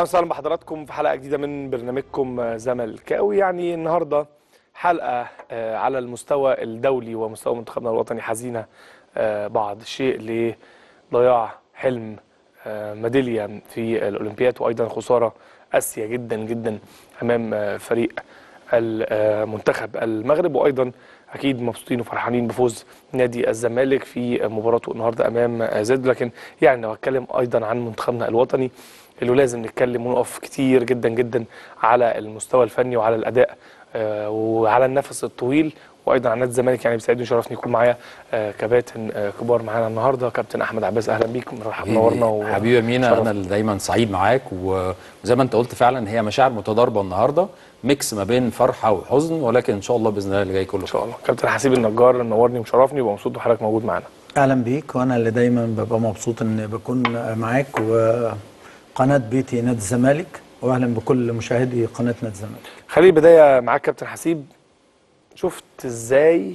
أهلا وسهلا بحضراتكم في حلقة جديدة من برنامجكم زملكاوي. يعني النهارده حلقة آه، على المستوى الدولي ومستوى منتخبنا الوطني. حزينة آه، بعض الشيء لضياع حلم آه، ميدالية في الأولمبياد وأيضا خسارة قاسيه جدا جدا أمام آه، فريق المنتخب المغرب. وأيضا أكيد مبسوطين وفرحانين بفوز نادي الزمالك في مباراته النهارده أمام زد. لكن يعني لو أتكلم أيضا عن منتخبنا الوطني اللي لازم نتكلم ونقف كتير جدا جدا على المستوى الفني وعلى الأداء آه، وعلى النفس الطويل. وأيضا عن نادي الزمالك يعني بيسعدني وشرفني يكون معايا آه، كباتن آه، كبار معانا النهارده. كابتن أحمد عباس أهلا بيك مرحبا منورنا و- حبيبي يا مينا. أنا اللي دايما سعيد معاك. وزي ما أنت قلت فعلا هي مشاعر متضاربة النهارده. ميكس ما بين فرحة وحزن ولكن إن شاء الله بإذن الله اللي جاي كله إن شاء الله. كابتن حسيب النجار نورني ومشرفني ومبسوط وحضرتك موجود معانا. أهلا بيك وأنا اللي دايما ببقى مبسوط إن بكون معاك. وقناه بيتي نادي الزمالك واهلا بكل مشاهدي قناة نادي الزمالك خلي البدايه معاك كابتن حسيب. شفت إزاي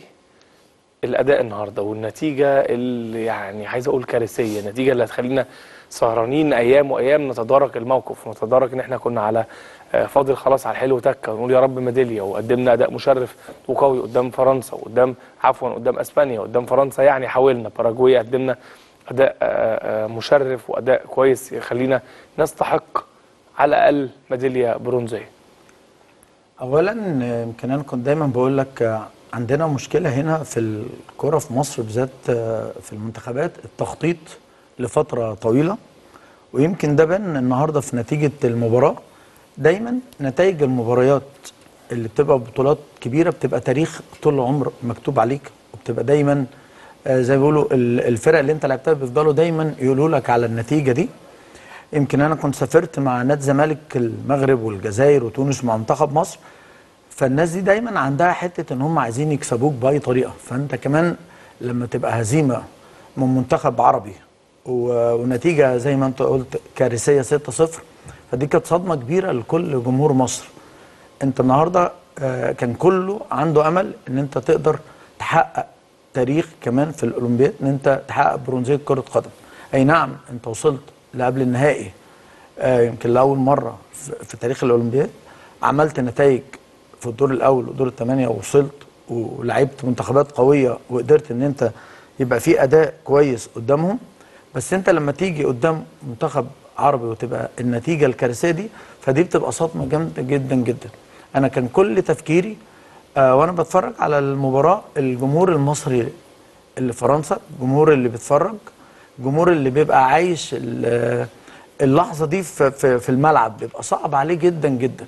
الأداء النهارده والنتيجة اللي يعني عايز أقول كارثية النتيجه اللي هتخلينا سهرانين أيام وأيام نتدارك الموقف ونتدارك إن إحنا كنا على آه، فاضل خلاص على الحلو تكة. ونقول يا رب ميدالية وقدمنا أداء مشرف وقوي قدام فرنسا وقدام عفوا قدام إسبانيا قدام فرنسا يعني حاولنا. باراجواي قدمنا أداء آه، آه، مشرف وأداء كويس يخلينا نستحق على الأقل ميدالية برونزية. اولا يمكن أنا كنت دايما بقول لك عندنا مشكلة هنا في الكره في مصر بالذات في المنتخبات التخطيط لفترة طويلة. ويمكن ده بان النهارده في نتيجة المباراة دايما نتائج المباريات اللي بتبقى بطولات كبيرة بتبقى تاريخ طول العمر مكتوب عليك وبتبقى دايما آه، زي ما بيقولوا ال- الفرق اللي انت لعبتها بيفضلوا دايما يقولوا لك على النتيجة دي. يمكن أنا كنت سافرت مع نادي الزمالك المغرب والجزائر وتونس مع منتخب مصر. فالناس دي دايما عندها حتة إن هم عايزين يكسبوك بأي طريقة. فأنت كمان لما تبقى هزيمة من منتخب عربي ونتيجة زي ما أنت قلت كارثية 6-0 فدي كانت صدمة كبيرة لكل جمهور مصر. أنت النهارده آه، كان كله عنده أمل إن أنت تقدر تحقق تاريخ كمان في الأولمبياد إن أنت تحقق برونزية كرة قدم. أي نعم أنت وصلت لقبل النهائي آه، يمكن لأول مرة في- تاريخ الأولمبياد عملت نتائج في الدور الأول والدور الثمانية ووصلت ولعبت منتخبات قوية وقدرت إن أنت يبقى في أداء كويس قدامهم. بس أنت لما تيجي قدام منتخب عربي وتبقى النتيجة الكارثية دي فدي بتبقى صدمة جامدة جدا جدا. أنا كان كل تفكيري آه وأنا بتفرج على المباراة الجمهور المصري اللي في فرنسا الجمهور اللي بيتفرج الجمهور اللي بيبقى عايش ال- اللحظة دي في, في, في الملعب بيبقى صعب عليه جدا جدا.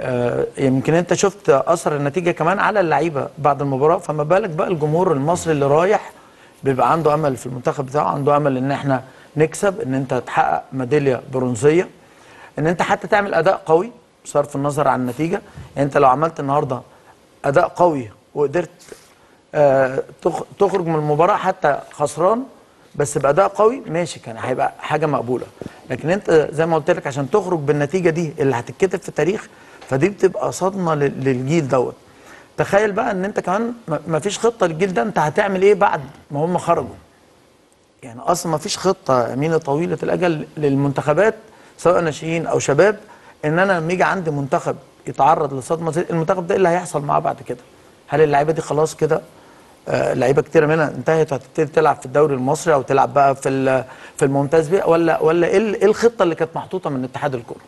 آه، يمكن انت شفت أثر النتيجة كمان على اللعيبة بعد المباراة فما بالك بقى الجمهور المصري اللي رايح بيبقى عنده أمل في المنتخب بتاعه عنده أمل إن إحنا نكسب إن انت تحقق ميدالية برونزية إن انت حتى تعمل أداء قوي بصرف النظر عن النتيجة. يعني انت لو عملت النهارده أداء قوي وقدرت آه، تخ- تخرج من المباراة حتى خسران بس بأداء قوي ماشي كان هيبقى حاجة مقبولة. لكن أنت زي ما قلت لك عشان تخرج بالنتيجة دي اللي هتتكتب في التاريخ فدي بتبقى صدمة لل- للجيل دوت. تخيل بقى إن أنت كمان ما- ما فيش خطة للجيل ده أنت هتعمل إيه بعد ما هم خرجوا؟ يعني أصلا ما فيش خطة امينه طويلة الأجل للمنتخبات سواء ناشئين أو شباب إن أنا لما يجي عندي منتخب يتعرض لصدمة زي المنتخب ده إيه اللي هيحصل معاه بعد كده؟ هل اللعيبة دي خلاص كده آه، لعيبة كتيرة منها انتهت وهتبتدي تلعب في الدوري المصري أو تلعب بقى في في الممتاز بيه ولا ولا إيه إيه الخطة اللي كانت محطوطة من اتحاد الكورة؟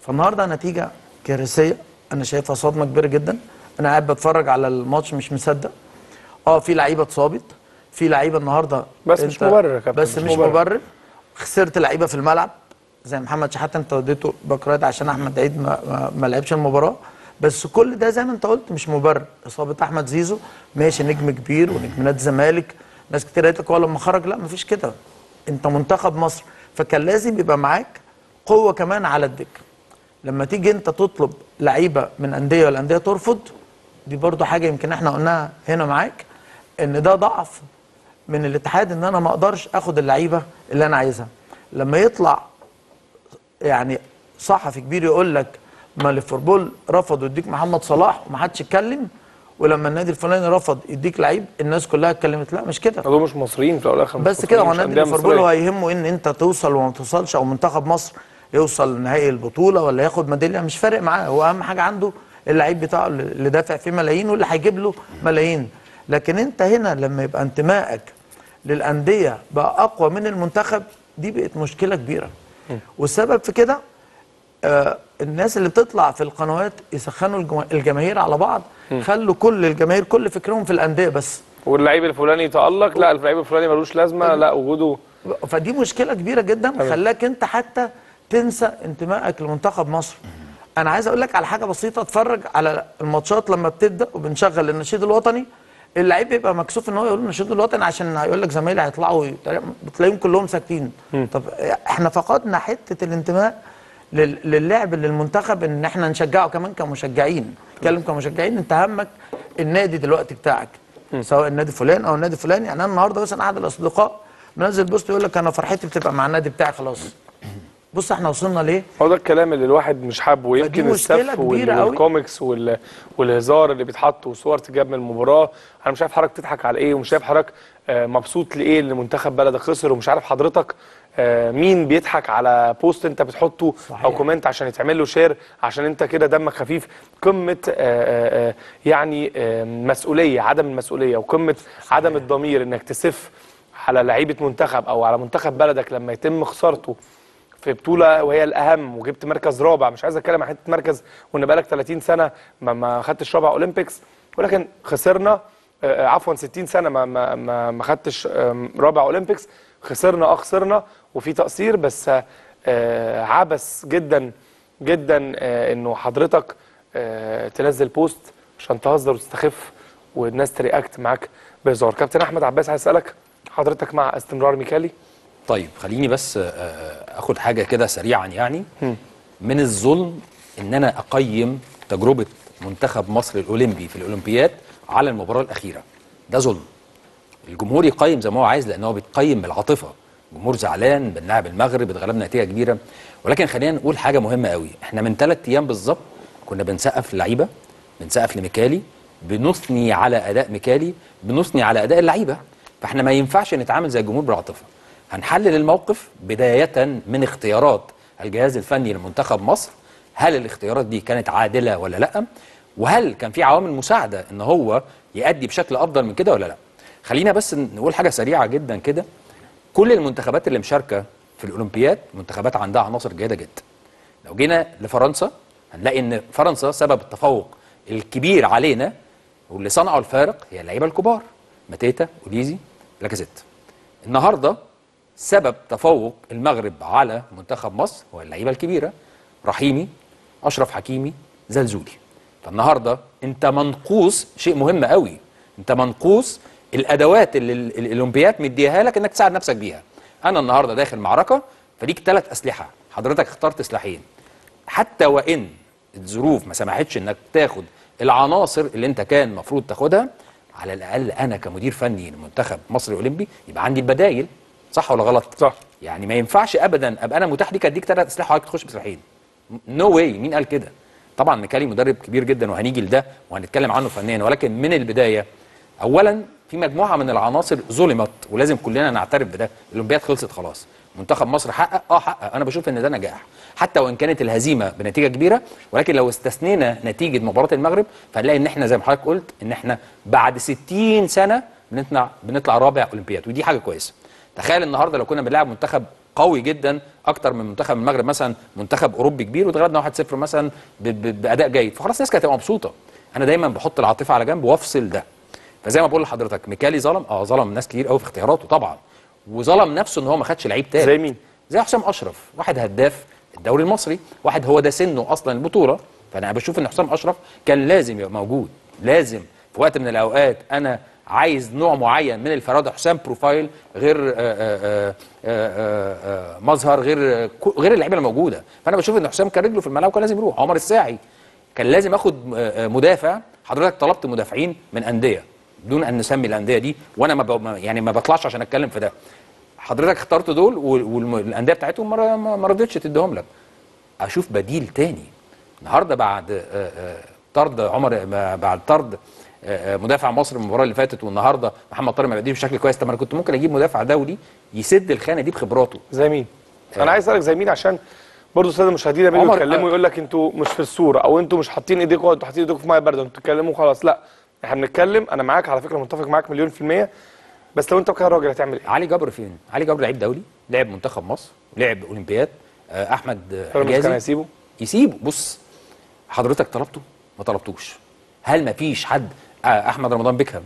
فالنهاردة نتيجة كارثية أنا شايفها صدمة كبيرة جدا أنا قاعد بتفرج على الماتش مش مصدق آه في لعيبة اتصابت في لعيبة النهارده بس مش مبرر يا كابتن، بس مش. مبرر خسرت لعيبة في الملعب زي محمد شحاته انت وديته باكرايت عشان احمد عيد ما, ما, ما لعبش المباراة. بس كل ده زي ما انت قلت مش مبرر. إصابة أحمد زيزو ماشي نجم كبير ونجم نادي الزمالك. ناس كتير قالت لك هو لما خرج لا مفيش كده. انت منتخب مصر. فكان لازم يبقى معاك قوة كمان على الدكة. لما تيجي انت تطلب لعيبة من أندية والانديه ترفض دي برضو حاجة يمكن إحنا قلناها هنا معاك إن ده ضعف من الاتحاد إن أنا ما أقدرش آخد اللعيبة اللي أنا عايزها. لما يطلع يعني صحفي كبير يقول لك ما ليفربول رفض يديك محمد صلاح وما حدش اتكلم ولما النادي الفلاني رفض يديك لعيب الناس كلها اتكلمت. لا مش كده. دول مش مصريين في الأول والآخر بس كده هو مصريين، مش نادي أندية ليفربول مصرية. هو يهمه إن أنت توصل وما توصلش أو منتخب مصر يوصل نهائي البطولة ولا ياخد ميدالية مش فارق معاه. هو أهم حاجة عنده اللعيب بتاعه اللي دافع فيه ملايين واللي هيجيب له ملايين. لكن أنت هنا لما يبقى انتمائك للأندية بقى أقوى من المنتخب دي بقت مشكلة كبيرة. والسبب في كده آه الناس اللي بتطلع في القنوات يسخنوا الجما- الجماهير على بعض خلوا كل الجماهير كل فكرهم في الأندية بس. واللعيب الفلاني يتألق لا اللعيب الفلاني ملوش لازمة لا وجوده فدي مشكلة كبيرة جدا خلاك أنت حتى تنسى انتمائك لمنتخب مصر. أنا عايز أقول لك على حاجة بسيطة اتفرج على الماتشات لما بتبدأ وبنشغل النشيد الوطني اللعيب بيبقى مكسوف إن هو يقول النشيد الوطني عشان هيقول لك زمايلي هيطلعوا بتلاقيهم كلهم ساكتين. طب إحنا فقدنا حتة الانتماء لل- للعب للمنتخب إن إحنا نشجعه كمان كمشجعين. اتكلم كمشجعين أنت همك النادي دلوقتي بتاعك. سواء النادي فلان أو النادي فلان يعني أنا النهارده مثلا أحد الأصدقاء منزل post يقول لك أنا فرحتي بتبقى مع النادي بتاعي خلاص. بص إحنا وصلنا ليه هو ده الكلام اللي الواحد مش حابه مشكلة السف. والكوميكس وال... والهزار اللي بيتحط وصور تجاب من المباراة أنا مش عارف حضرتك تضحك على إيه ومش عارف حضرتك آه، مبسوط لإيه اللي منتخب بلدك خسر ومش عارف حضرتك آه، مين بيضحك على post أنت بتحطه صحيح. أو comment عشان يتعمل له share عشان أنت كده دمك خفيف قمة آه، يعني مسؤولية عدم المسؤولية وقمة عدم الضمير إنك تسف على لعيبة منتخب أو على منتخب بلدك لما يتم خسارته في بطولة وهي الأهم وجبت مركز رابع. مش عايز أتكلم عن حتة مركز وإن بقالك 30 سنة ما ما خدتش رابع أولمبيكس ولكن خسرنا آه، عفوا 60 سنة ما ما ما, خدتش رابع أولمبيكس. خسرنا آه خسرنا وفي تقصير بس آه، عبث جدا جدا آه، إنه حضرتك تنزل post عشان تهزر وتستخف والناس ت react معاك بهزار. كابتن أحمد عباس عايز أسألك حضرتك مع استمرار ميكالي؟ طيب خليني بس أخد حاجة كده سريعا يعني. من الظلم إن أنا أقيم تجربة منتخب مصر الأولمبي في الأولمبياد على المباراة الأخيرة. ده ظلم. الجمهور يقيم زي ما هو عايز لأن هو بيتقيم بالعاطفة. الجمهور زعلان بنلعب المغرب اتغلبنا نتيجة كبيرة. ولكن خلينا نقول حاجة مهمة قوي. إحنا من ثلاث أيام بالظبط كنا بنسقف للعيبه بنسقف لميكالي بنثني على أداء ميكالي بنثني على أداء اللعيبة. فإحنا ما ينفعش نتعامل زي الجمهور بالعاطفة. هنحلل الموقف بداية من اختيارات الجهاز الفني لمنتخب مصر. هل الاختيارات دي كانت عادلة ولا لأ؟ وهل كان في عوامل مساعدة إن هو يأدي بشكل أفضل من كده ولا لأ؟ خلينا بس نقول حاجة سريعة جدا كده. كل المنتخبات اللي مشاركة في الأولمبياد منتخبات عندها عناصر جيدة جدا. لو جينا لفرنسا هنلاقي إن فرنسا سبب التفوق الكبير علينا واللي صنعوا الفارق هي اللعيبة الكبار ماتيتا اوليزي لاكازيت. النهارده سبب تفوق المغرب على منتخب مصر هو اللعيبة الكبيرة رحيمي أشرف حكيمي زلزولي فالنهاردة انت منقوص شيء مهم قوي انت منقوص الأدوات اللي ال- ال- الاولمبياد مديها لك إنك تساعد نفسك بيها. أنا النهارده داخل معركة فليك ثلاث أسلحة. حضرتك اخترت سلاحين. حتى وإن الظروف ما سمحتش إنك تاخد العناصر اللي أنت كان المفروض تاخدها على الأقل أنا كمدير فني لمنتخب مصر الأولمبي يبقى عندي البدايل صح ولا غلط؟ صح. يعني ما ينفعش ابدا أبقى أنا متاح ليك أديك ثلاث أسلحة وحضرتك تخش بسلاحين. no way مين قال كده؟ طبعا ميكالي مدرب كبير جدا وهنيجي لده وهنتكلم عنه فنيا ولكن من البداية اولا في مجموعة من العناصر ظلمت ولازم كلنا نعترف بده الأولمبياد خلصت خلاص. منتخب مصر حقق؟ آه حقق. أنا بشوف إن ده نجاح. حتى وإن كانت الهزيمة بنتيجة كبيرة ولكن لو استثنينا نتيجة مباراة المغرب فهنلاقي إن إحنا زي ما حضرتك قلت إن إحنا بعد 60 سنة بنطلع بنطلع رابع أولمبياد. ودي حاجة كويسة. تخيل النهارده لو كنا بنلعب منتخب قوي جدا أكتر من منتخب المغرب مثلا منتخب أوروبي كبير واتغلبنا 1-0 مثلا بأداء جيد. فخلاص الناس كانت هتبقى مبسوطة. أنا دايما بحط العاطفة على جنب وأفصل ده. فزي ما بقول لحضرتك ميكالي ظلم؟ آه ظلم ناس كتير قوي في اختياراته طبعا. وظلم نفسه إن هو ما خدش لعيب تاني زي مين؟ زي حسام أشرف واحد هداف الدوري المصري واحد هو ده سنه أصلا البطولة. فأنا بشوف إن حسام أشرف كان لازم يبقى موجود. لازم. في وقت من الأوقات أنا عايز نوع معين من الفرادة حسام بروفايل غير آآ آآ آآ مظهر غير غير اللعيبة الموجودة. فأنا بشوف إن حسام كان رجله في الملعب وكان لازم يروح. عمر الساعي كان لازم آخد آه، آه، مدافع. حضرتك طلبت مدافعين من أندية بدون أن نسمي الأندية دي وأنا ما يعني ما بطلعش عشان أتكلم في ده. حضرتك اخترت دول وال- والانديه بتاعتهم ما رضتش تديهم لك. أشوف بديل تاني. النهارده بعد آه، آه، طرد عمر بعد طرد آه، آه، مدافع مصر المباراه اللي فاتت والنهارده محمد طارق ما بيأديش بشكل كويس. طب ما أنا كنت ممكن أجيب مدافع دولي يسد الخانه دي بخبراته. زي مين؟ أنا عايز اسالك زي مين؟ عشان برضه الساده المشاهدين لما يتكلموا آه. يقول لك أنتوا مش في الصورة أو أنتوا مش حاطين ايديكم أنتوا حاطين ايديكم في ميه بارده أنتوا بتتكلموا خلاص لا إحنا بنتكلم أنا معاك على فكره متفق معاك مليون في الميه. بس لو انت كان راجل هتعمل إيه؟ علي جبر فين؟ علي جبر لعيب دولي لعب منتخب مصر لعب أولمبياد. آه، أحمد آه، بيراميدز كان حجازي هيسيبه؟ يسيبه. بص حضرتك طلبته؟ ما طلبتوش. هل ما فيش حد آه، أحمد رمضان بيكهام.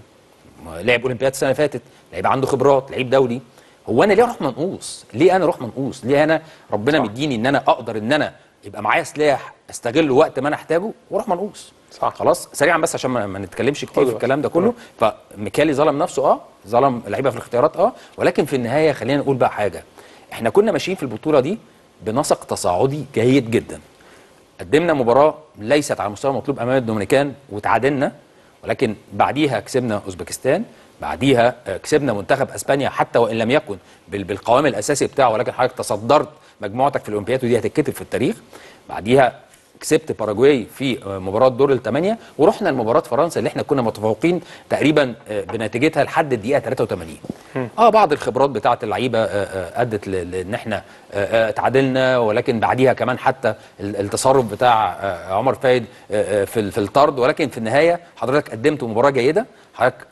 لعب أولمبياد السنة اللي فاتت لعيب عنده خبرات لعيب دولي. هو أنا ليه أروح منقوص؟ ليه أنا أروح منقوص؟ ليه أنا ربنا. مديني إن أنا أقدر إن أنا يبقى معايا سلاح استغله وقت ما أنا أحتاجه وأروح منقوص؟ صح. خلاص سريعا بس عشان ما ما نتكلمش كتير في. الكلام ده كله. فميكالي ظلم نفسه آه ظلم لعيبة في الاختيارات آه ولكن في النهاية خلينا نقول بقى حاجة. إحنا كنا ماشيين في البطولة دي بنسق تصاعدي جيد جدا. قدمنا مباراة ليست على المستوى المطلوب أمام الدومينيكان وتعادلنا. ولكن بعديها كسبنا أوزبكستان بعديها كسبنا منتخب أسبانيا حتى وإن لم يكن بال- بالقوام الأساسي بتاعه ولكن حضرتك تصدرت مجموعتك في الأولمبياد ودي هتتكتب في التاريخ. بعديها كسبت باراجواي في آه، مباراه دور الثمانيه ورحنا لمباراه فرنسا اللي إحنا كنا متفوقين تقريبا آه، بنتيجتها لحد الدقيقة 83 آه بعض الخبرات بتاعة اللعيبة آه، أدت لأن إحنا آه، آه، تعادلنا ولكن بعديها كمان حتى ال- التصرف بتاع عمر فايد في في الطرد. ولكن في النهاية حضرتك قدمت مباراة جيدة حضرتك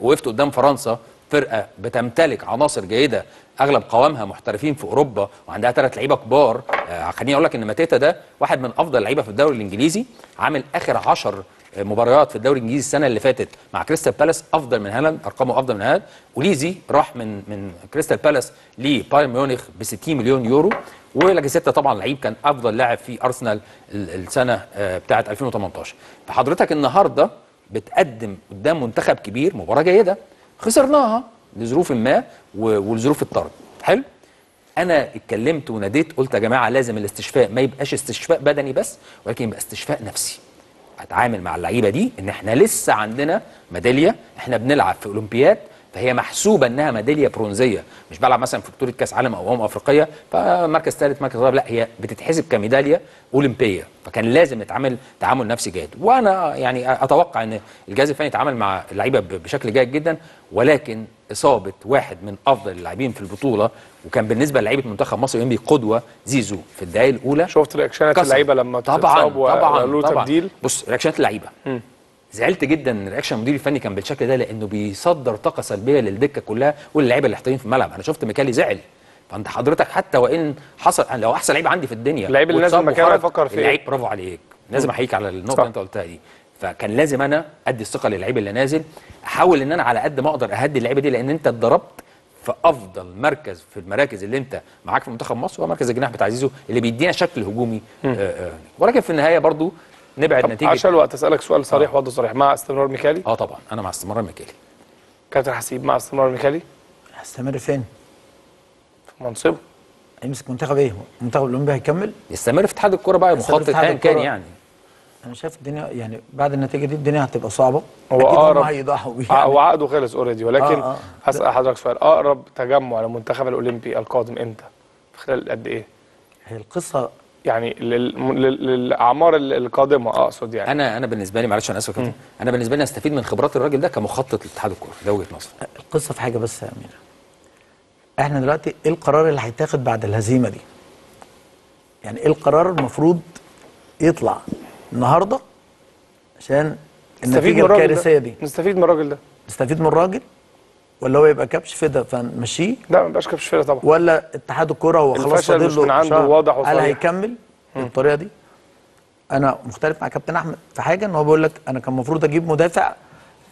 وقفت قدام فرنسا فرقة بتمتلك عناصر جيدة أغلب قوامها محترفين في أوروبا وعندها ثلاث لعيبة كبار. آه، خليني أقول لك إن ماتيتا ده واحد من أفضل اللعيبة في الدوري الإنجليزي عامل آخر 10 مباريات في الدوري الإنجليزي السنة اللي فاتت مع كريستال بالاس أفضل من هالاند أرقامه أفضل من هالاند. وليزي راح من من كريستال بالاس لبايرن ميونخ ب 60 مليون يورو. ولاكازيت طبعا لعيب كان أفضل لاعب في أرسنال ال- السنة آه، بتاعة 2018 فحضرتك النهارده بتقدم قدام منتخب كبير مباراة جيدة. خسرناها. لظروف ما ولظروف الطرد. حلو؟ أنا اتكلمت وناديت قلت يا جماعة لازم الاستشفاء ما يبقاش استشفاء بدني بس ولكن يبقى استشفاء نفسي. أتعامل مع اللعيبة دي إن إحنا لسه عندنا ميدالية إحنا بنلعب في أولمبياد فهي محسوبة إنها ميدالية برونزية مش بلعب مثلا في بطولة كأس عالم أو أمم أفريقية فمركز ثالث مركز رابع لا هي بتتحسب كميدالية أولمبية فكان لازم نتعامل تعامل نفسي جيد. وأنا يعني أتوقع إن الجهاز الفني يتعامل مع اللعيبة بشكل جيد جدا ولكن إصابة واحد من أفضل اللاعبين في البطولة وكان بالنسبة للعيبه منتخب مصر ينبي قدوه زيزو في الدقائق الأولى شفت رياكشنات. اللعيبة لما طبعا طبعا طبعا تبديل؟ بص reactionات اللعيبة. زعلت جدا إن reaction المدير الفني كان بالشكل ده لأنه بيصدر طاقة سلبية للدكة كلها واللعيبة اللي محتاجين في الملعب. أنا شفت ميكالي زعل. فأنت حضرتك حتى وإن حصل أنا لو أحسن لعيب عندي في الدنيا اللعيب اللي نازل مكانه وخرج، هيفكر في إيه؟ اللعيب برافو عليك. لازم أحييك على النقطة. اللي أنت قلتها دي. فكان لازم أنا أدي الثقة للعيب اللي نازل. أحاول إن أنا على قد ما أقدر أهدي اللعيبة دي لأن أنت اتضربت في أفضل مركز في المراكز اللي أنت معاك في منتخب مصر هو مركز الجناح بتاع زيزو اللي بيدينا شكل هجومي. آه آه ولكن في النهاية برضو نبعد نتيجة عشان الوقت أسألك سؤال صريح وضع صريح مع استمرار ميكالي آه طبعا أنا مع استمرار ميكالي كابتن حسيب مع استمرار ميكالي هستمر فين؟ في منصبه هيمسك منتخب إيه؟ منتخب الاولمبي هيكمل؟ يستمر في اتحاد الكوره بقى مخطط ايا كان. يعني أنا شايف الدنيا يعني بعد النتيجة دي الدنيا هتبقى صعبة هو هيضحوا بيه آه، يعني. هو عقده خلص already ولكن آه، آه. هسال حضرتك سؤال أقرب تجمع للمنتخب الأولمبي القادم إمتى؟ في خلال قد إيه؟ هي القصة يعني لل- لل- للأعمار ال- القادمة. أقصد يعني. أنا أنا بالنسبة لي معلش أنا آسف أنا بالنسبة لي أستفيد من خبرات الراجل ده كمخطط لاتحاد الكوره ده وجهة نظري. القصة في حاجة بس يا امير إحنا دلوقتي إيه القرار اللي هيتاخد بعد الهزيمة دي؟ يعني إيه القرار المفروض يطلع النهارده عشان نستفيد من النتيجة الراجل الكارثية ده دي؟ نستفيد من الراجل ده. نستفيد من الراجل؟ ولا هو يبقى كبش فدا فنمشيه لا ما بقاش كابش فرقه طبعا. ولا اتحاد الكوره هو خلاص الفشل فاضل مش له من عنده. واضح هل وصريح. هيكمل بالطريقة دي. أنا مختلف مع كابتن أحمد في حاجة إن هو بيقول لك أنا كان المفروض أجيب مدافع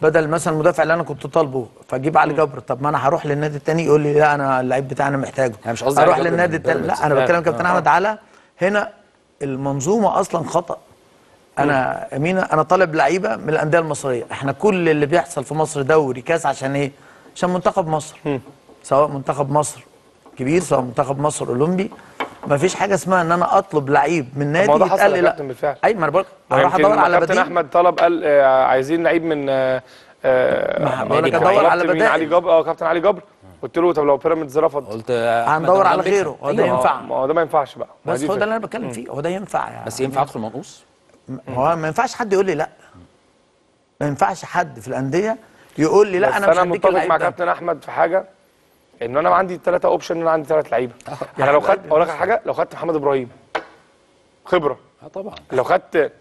بدل مثلا المدافع اللي أنا كنت طالبه فأجيب علي جبر. طب ما أنا هروح للنادي التاني يقول لي لا أنا اللعيب بتاعنا محتاجه. أنا مش قصدي أروح للنادي بيراميدز. لا أنا بتكلم كابتن آه. أحمد على هنا المنظومة أصلا خطأ. أنا أمينة أنا طالب لعيبة من الأندية المصرية. إحنا كل اللي بيحصل في مصر دوري كأس عشان إيه؟ عشان منتخب مصر سواء منتخب مصر كبير سواء منتخب مصر أولمبي ما فيش حاجة اسمها إن أنا أطلب لعيب من نادي هو ده يتقال لي لا كابتن بالفعل. أي ما أنا بقول يمكن أدور على كابتن بديل أحمد طلب قال آه، عايزين لعيب من آه، ما بقول لك نادي ادور معين. على مين؟ علي جبر آه كابتن علي جبر قلت له طب لو بيراميدز رفض قلت هندور على. غيره، وده أيوة. ينفع. ما هو ده ما ينفعش بقى بس هو ده. اللي أنا بتكلم فيه هو ده ينفع يعني بس ينفع أدخل منقوص هو ما ينفعش حد يقول لي لا ما ينفعش حد في الأندية يقول لي لا أنا مش أنا متفق مع كابتن أحمد في حاجة إن أنا عندي ثلاثة اوبشن إن أنا عندي ثلاث لعيبة. يعني لو خدت أقول لك حاجة لو خدت محمد إبراهيم خبرة. آه طبعا. لو خدت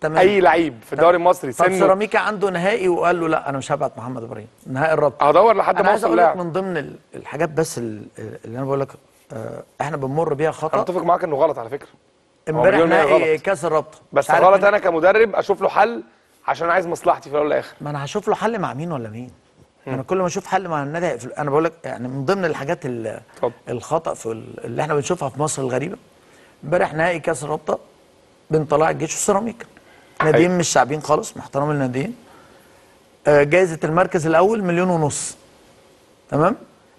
تمام. أي لعيب في الدوري المصري طب سنه. سيراميكا عنده نهائي وقال له لا أنا مش هبعت محمد إبراهيم. نهائي الرابطة. هدور لحد أنا ما اوصل لاعب. من ضمن ال- الحاجات بس ال- اللي أنا بقول لك آه، إحنا بنمر بيها أنا خطا متفق معاك إنه غلط على فكرة. امبارح نهائي. كأس الرابطة. بس غلط أنا كمدرب أشوف له حل عشان عايز مصلحتي في الأول والآخر. ما أنا هشوف له حل مع مين ولا مين. أنا كل ما أشوف حل مع النادي هيقفل. أنا بقول لك يعني من ضمن الحاجات. الخطأ في ال- اللي إحنا بنشوفها في مصر الغريبة. امبارح نهائي كأس الرابطة بين طلائع الجيش والسيراميكا ناديين مش شعبيين خالص محترم الناديين. آه، جائزة المركز الأول مليون ونص. تمام؟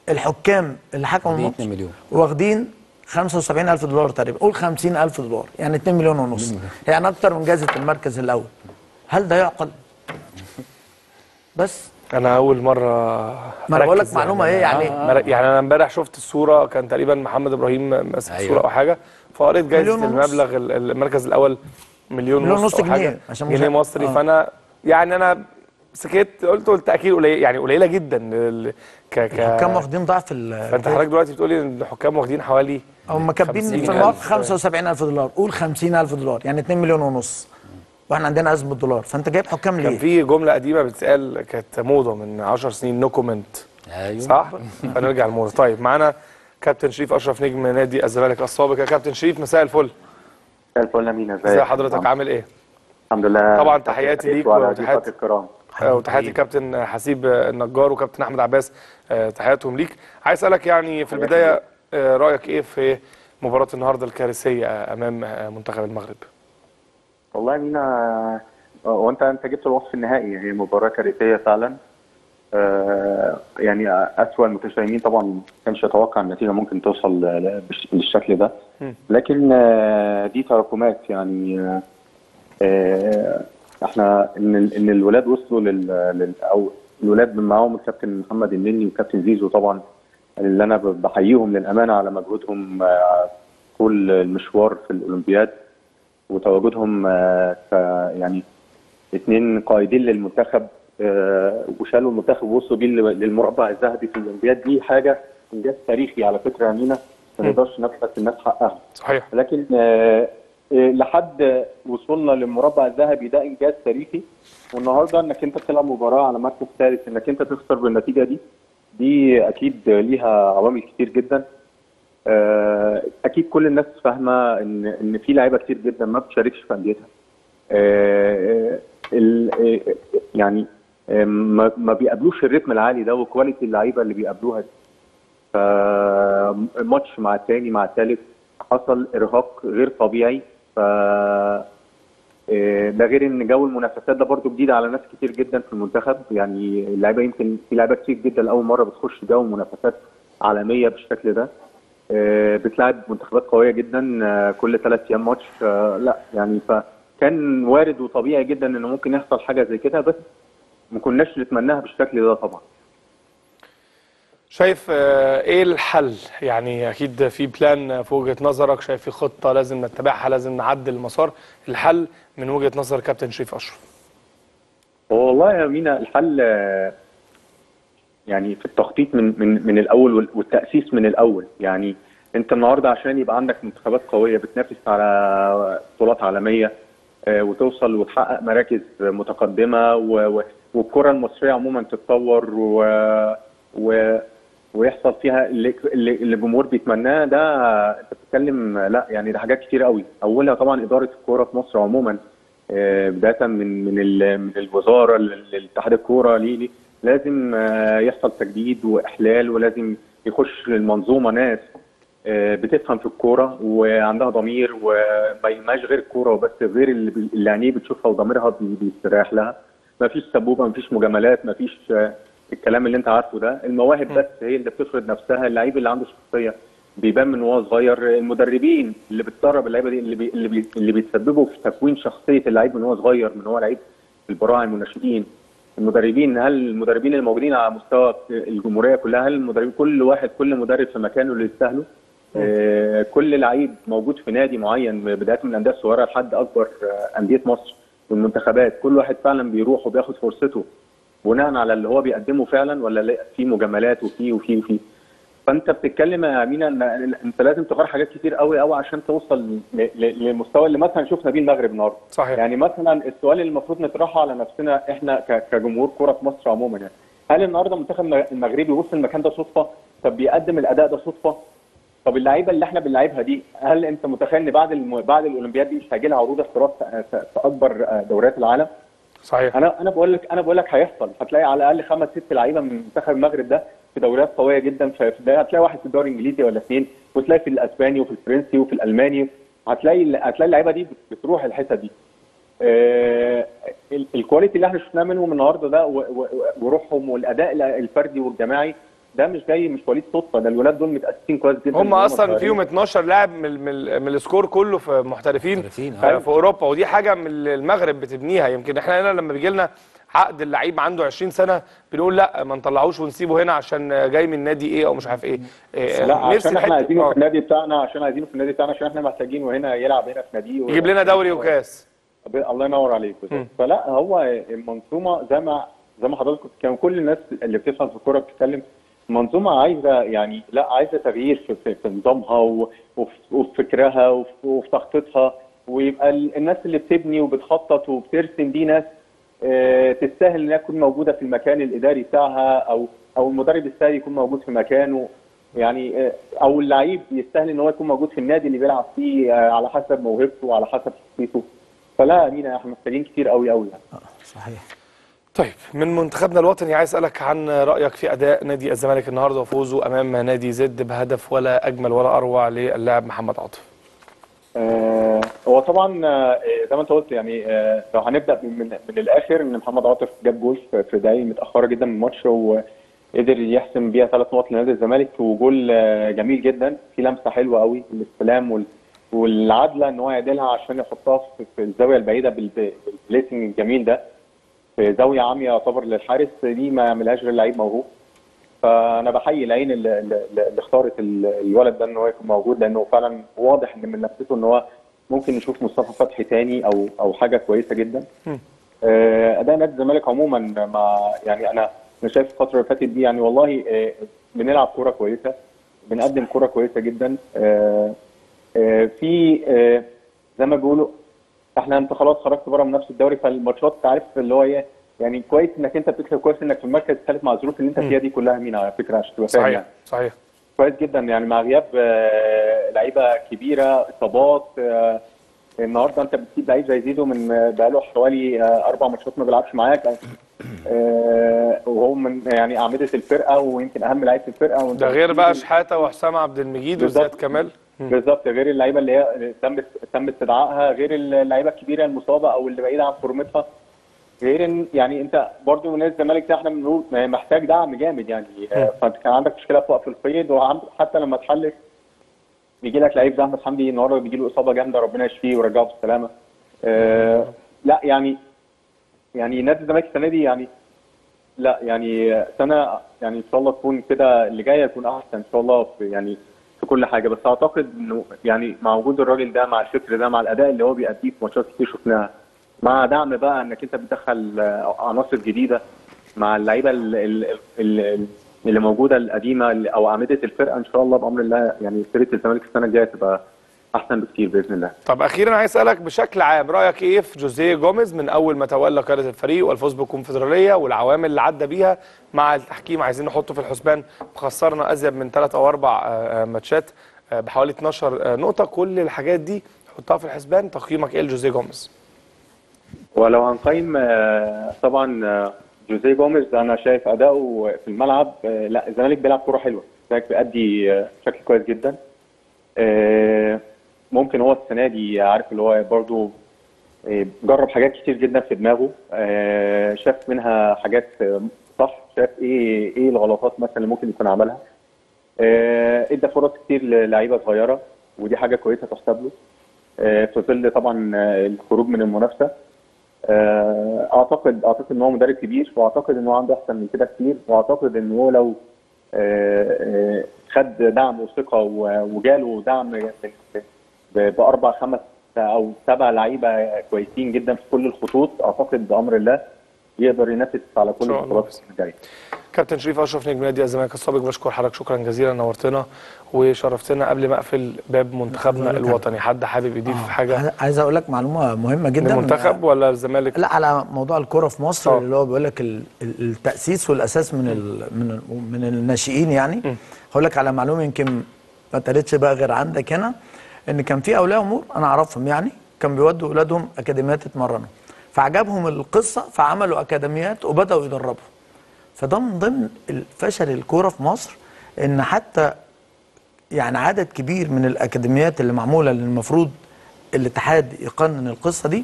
الحكام اللي حكموا الماتش 2 مليون. واخدين 75000 دولار تقريبا. قول 50000 دولار. يعني 2 مليون ونص. يعني أكتر من جائزة المركز الأول. هل ده يعقل؟ بس. أنا أول مرة ما أنا بقول لك معلومة إيه يعني؟ مر- يعني أنا امبارح شفت الصورة كان تقريبا محمد إبراهيم ماسك أيوة. صورة أو حاجة فقريت جايزة. المبلغ ال- المركز الأول مليون, مليون ونص جنيه،. عشان جنيه مصري. آه. فأنا يعني أنا سكت قلت قلت أكيد قليل يعني قليلة جدا. ك ك الحكام واخدين ضعف ال فأنت حضرتك دلوقتي بتقولي إن الحكام واخدين حوالي هم كاتبين في 50,000 المواقع 75000 دولار. قول 50000 دولار يعني 2 مليون ونص. وإحنا عندنا ازمه دولار فأنت جايب حكام كان ليه؟ في جملة قديمة بتتقال كانت موضة من 10 سنين no comment أيوه. صح؟ فنرجع للموضوع طيب معانا كابتن شريف أشرف نجم نادي الزمالك السابق يا كابتن شريف مساء الفل. مساء الفل امين ازيك؟ ازي حضرتك عامل إيه؟ الحمد لله. طبعا تحياتي ليك وعلى وتحياتي- الكرام. آه، وتحياتي كابتن حسيب النجار وكابتن أحمد عباس. آه، تحياتهم ليك. عايز أسألك يعني في البداية آه، رأيك إيه في مباراة النهارده الكارثية آه، أمام آه، منتخب المغرب؟ والله امين آه، هو انت انت جبت الوصف النهائي هي مباراة كارثية فعلا. آه، يعني أسوأ المتشائمين طبعا ما كانش يتوقع النتيجة ممكن توصل بالشكل ده. لكن آه، دي تراكمات يعني آه، إحنا إن إن الولاد وصلوا لل, أو الولاد من معاهم الكابتن محمد النني وكابتن زيزو طبعا اللي أنا بحييهم للأمانة على مجهودهم طول المشوار في الأولمبياد. وتواجدهم آه، ك يعني اثنين قائدين للمنتخب آه، وشالوا المنتخب ووصلوا بيه لل- للمربع الذهبي في الأولمبياد. دي حاجة انجاز تاريخي على فكرة يا امينه ما نقدرش نبخس الناس حقها صحيح. لكن آه، لحد وصولنا للمربع الذهبي ده انجاز تاريخي والنهاردة إنك أنت تلعب مباراة على مركز ثالث إنك أنت تخسر بالنتيجة دي دي أكيد ليها عوامل كتير جدا. أكيد كل الناس فاهمة إن إن في لعيبة كتير جدا ما بتشاركش في أنديتها. آه، آه، يعني آه، ما بيقابلوش الريتم العالي ده وكواليتي اللعيبة اللي بيقابلوها دي. فماتش مع الثاني مع الثالث حصل إرهاق غير طبيعي. ف آه، ده غير إن جو المنافسات ده برضو جديد على ناس كتير جدا في المنتخب. يعني اللعيبة يمكن في لعيبة كتير جدا لأول مرة بتخش جو منافسات عالمية بالشكل ده. آه، بتلعب منتخبات قوية جدا آه، كل ثلاث أيام ماتش آه، لا يعني فكان وارد وطبيعي جدا إنه ممكن يحصل حاجة زي كده بس ما كناش نتمناها بالشكل ده طبعا. شايف آه، إيه الحل؟ يعني أكيد في بلان في وجهة نظرك شايف في خطة لازم نتبعها لازم نعدل المسار. الحل من وجهة نظر كابتن شريف أشرف. والله يا مينا الحل آه، يعني في التخطيط من من من الأول وال- والتأسيس من الأول. يعني أنت النهارده عشان يبقى عندك منتخبات قوية بتنافس على بطولات عالمية آه، وتوصل وتحقق مراكز متقدمة والكرة المصرية عموما تتطور و, و ويحصل فيها اللي الجمهور بيتمناه ده أنت بتتكلم لا يعني ده حاجات كتير قوي. أولها طبعا إدارة الكوره في مصر عموما آه، بداية من من من الوزارة لاتحاد الكوره ليه. لازم آه، يحصل تجديد وإحلال ولازم يخش المنظومه ناس آه، بتفهم في الكورة وعندها ضمير وما يهمهاش غير الكورة وبس غير اللي عينيه بتشوفها وضميرها بي- بيستريح لها. ما فيش سبوبه ما فيش مجاملات ما فيش آه، الكلام اللي انت عارفه ده. المواهب بس هي اللي بتفرض نفسها اللعيب اللي عنده شخصية بيبان من وهو صغير. المدربين اللي بتدرب اللعيبة دي اللي بي اللي, بي اللي بيتسببوا في تكوين شخصية اللعيب من هو صغير من هو لعيب في البراعم والناشئين. المدربين هل المدربين الموجودين على مستوى الجمهورية كلها هل المدربين كل واحد كل مدرب في مكانه اللي يستاهله؟ آه كل لعيب موجود في نادي معين بداية من الأندية الصغيرة لحد أكبر آه أندية مصر والمنتخبات كل واحد فعلا بيروح وبياخد فرصته بناء على اللي هو بيقدمه فعلا ولا لا في مجاملات وفي وفي وفي؟ فانت بتتكلم يا أمينة إن أنت لازم تغير حاجات كتير قوي قوي عشان توصل للمستوى اللي مثلا شفنا بيه المغرب النهارده صحيح. يعني مثلا السؤال اللي المفروض نطرحه على نفسنا إحنا كجمهور كرة في مصر عموما يعني هل النهارده المنتخب المغربي وصل المكان ده صدفة؟ طب بيقدم الأداء ده صدفة؟ طب اللعيبة اللي إحنا بنلعبها دي هل أنت متخيل إن بعد الم... بعد الأولمبياد دي مش هيجي لها عروض احتراف في أكبر دوريات العالم؟ صحيح أنا أنا بقول لك أنا بقول لك هيحصل هتلاقي على الأقل خمس ست لعيبة من منتخب المغرب ده في دوريات قوية جدا في في ده هتلاقي واحد في الدوري الإنجليزي ولا اثنين وتلاقي في الأسباني وفي الفرنسي وفي الألماني. هتلاقي هتلاقي اللعيبة دي بتروح الحتة دي. آه، ال- الكواليتي اللي إحنا شفناه منهم النهارده ده وروحهم والأداء الفردي والجماعي ده مش جاي مش وليد صدفة. ده الولاد دول متأسسين كويس جدا هم أصلا. فيهم 12 لاعب من من, من السكور كله في محترفين محترفين،. في أوروبا ودي حاجة من المغرب بتبنيها. يمكن إحنا هنا لما بيجي لنا عقد اللعيب عنده 20 سنة بنقول لا ما نطلعوش ونسيبه هنا عشان جاي من نادي إيه أو مش عارف إيه. آه، لا عشان إحنا عايزينه آه، في النادي بتاعنا عشان عايزينه في النادي بتاعنا عشان إحنا محتاجينه هنا يلعب هنا في ناديه يجيب لنا دوري وكاس. الله ينور عليك. فلا هو المنظومه زي ما زي ما حضرتك كان كل الناس اللي بتفهم في الكورة بتتكلم منظومة عايزة يعني لا عايزة تغيير في, في, في نظامها وفي فكرها وفي, تخطيطها ويبقى ال- الناس اللي بتبني وبتخطط وبترسم دي ناس آه، تستاهل إنها تكون موجودة في المكان الإداري بتاعها أو أو المدرب يستاهل يكون موجود في مكانه. يعني آه، أو اللعيب يستاهل إن هو يكون موجود في النادي اللي بيلعب فيه آه، على حسب موهبته وعلى حسب شخصيته. فلا أمينة إحنا محتاجين كتير قوي قوي يعني. صحيح. طيب من منتخبنا الوطني عايز أسألك عن رأيك في أداء نادي الزمالك النهارده وفوزه أمام نادي زد بهدف ولا أجمل ولا أروع للاعب محمد عاطف. آه، هو طبعا آه، زي ما انت قلت يعني آه، لو هنبدأ من من الآخر إن محمد عاطف جاب جول في دقايق متأخرة جدا من الماتش وقدر يحسم بيها ثلاث نقط لنادي الزمالك وجول آه، جميل جدا. في لمسة حلوة قوي الاستلام وال والعدلة إن هو يعدلها عشان يحطها في- الزاوية البعيدة بال- بالبليسنج الجميل ده. في زاوية عامية يعتبر للحارس دي ما يعملهاش غير لعيب موهوب. فأنا بحيي العين اللي, اختارت ال- الولد ده إن هو يكون موجود لأنه فعلا واضح إن من لمسته إن هو ممكن نشوف مصطفى فتحي تاني أو أو حاجة كويسة جدا. آه، أداء نادي الزمالك عموما مع يعني أنا أنا شايف الفترة اللي فاتت دي يعني والله آه، بنلعب كورة كويسة بنقدم كورة كويسة جدا. آه، في زي ما بيقولوا إحنا أنت خلاص خرجت بره منافسه الدوري فالماتشات أنت عارف اللي هو إيه يعني كويس إنك أنت بتكسب كويس إنك في المركز الثالث مع الظروف اللي أنت فيها دي كلها مين على فكرة؟ عشان تبقى فاهم صحيح يعني. صحيح. كويس جدا. يعني مع غياب آه، لعيبة كبيرة إصابات آه، النهارده أنت بتسيب لعيب زي زيزو من آه، بقاله حوالي أربع ماتشات ما بيلعبش معاك. وهو من يعني أعمدة الفرقة ويمكن أهم لعيب في الفرقة. ده غير بقى شحاتة وحسام عبد المجيد. وزياد كمال. بالظبط. غير اللعيبة اللي هي تم تم استدعائها. غير اللعيبة الكبيرة المصابة أو اللي بعيدة عن فورمتها. غير ان يعني أنت برضو من نادي الزمالك ده إحنا بنقول محتاج دعم جامد يعني. آه، فأنت كان عندك مشكلة في وقف القيد وحتى لما تحلف بيجي لك لعيب زي أحمد حمدي النهارده بيجي له إصابة جامدة ربنا يشفيه ويرجعه بالسلامة. آه لا يعني يعني نادي الزمالك السنة دي يعني لا يعني سنة يعني إن شاء الله تكون كده اللي جاية يكون أحسن إن شاء الله في يعني في كل حاجة. بس أعتقد إنه يعني مع وجود الراجل ده مع الفكر ده مع الأداء اللي هو بيأديه في ماتشات كتير شفناها مع دعم بقى إنك أنت بتدخل آه، عناصر جديدة مع اللعيبة ال- ال- ال- اللي موجودة القديمة أو أعمدة الفرقة إن شاء الله بأمر الله يعني فرقة الزمالك السنة الجاية تبقى أحسن بكتير بإذن الله. طب أخيرا عايز أسألك بشكل عام رأيك إيه في جوزيه جوميز من أول ما تولى قياده الفريق والفوز بالكونفدراليه والعوامل اللي عدى بيها؟ مع التحكيم عايزين نحطه في الحسبان خسرنا أزيد من ثلاث أو أربع آه، آه، ماتشات بحوالي 12 آه، نقطة. كل الحاجات دي حطها في الحسبان تقييمك إيه لجوزيه جوميز؟ ولو هنقيم آه، طبعا آه، جوزيه جوميز أنا شايف أداؤه في الملعب آه، لا الزمالك بيلعب كورة حلوة الزمالك بيأدي بشكل كويس جدا. ممكن هو السنة دي عارف اللي هو برضو آه، جرب حاجات كتير جدا في دماغه شاف منها حاجات صح شاف إيه إيه الغلطات مثلا اللي ممكن يكون عملها. إدى فرص كتير للعيبة صغيرة ودي حاجة كويسة تحسب له. في ظل طبعا الخروج من المنافسة. اعتقد أعتقد إن هو مدرب كبير وأعتقد إن هو عنده أحسن من كده كتير وأعتقد إن هو لو آه، آه، خد دعم وثقة وجاله دعم بأربع خمس أو سبع لعيبة كويسين جدا في كل الخطوط أعتقد بأمر الله يقدر ينافس على كل. البطولات الجاية كابتن شريف أشرف نجم نادي الزمالك السابق بشكر حضرتك شكرا جزيلا نورتنا وشرفتنا قبل ما أقفل باب منتخبنا الوطني. حد حابب يضيف حاجة؟ عايز- أقول لك معلومة مهمة جدا. للمنتخب ولا الزمالك؟ لا على موضوع الكرة في مصر آه. اللي هو بيقول لك ال- ال- التأسيس والأساس من ال من من الناشئين يعني. هقول لك على معلومة يمكن ما اتقالتش بقى غير عندك هنا إن كان في أولياء أمور أنا أعرفهم يعني كان بيودوا أولادهم أكاديميات يتمرنوا فعجبهم القصة فعملوا أكاديميات وبدأوا يدربوا. فده من ضمن الفشل الكورة في مصر إن حتى يعني عدد كبير من الأكاديميات اللي معمولة اللي المفروض الاتحاد يقنن القصة دي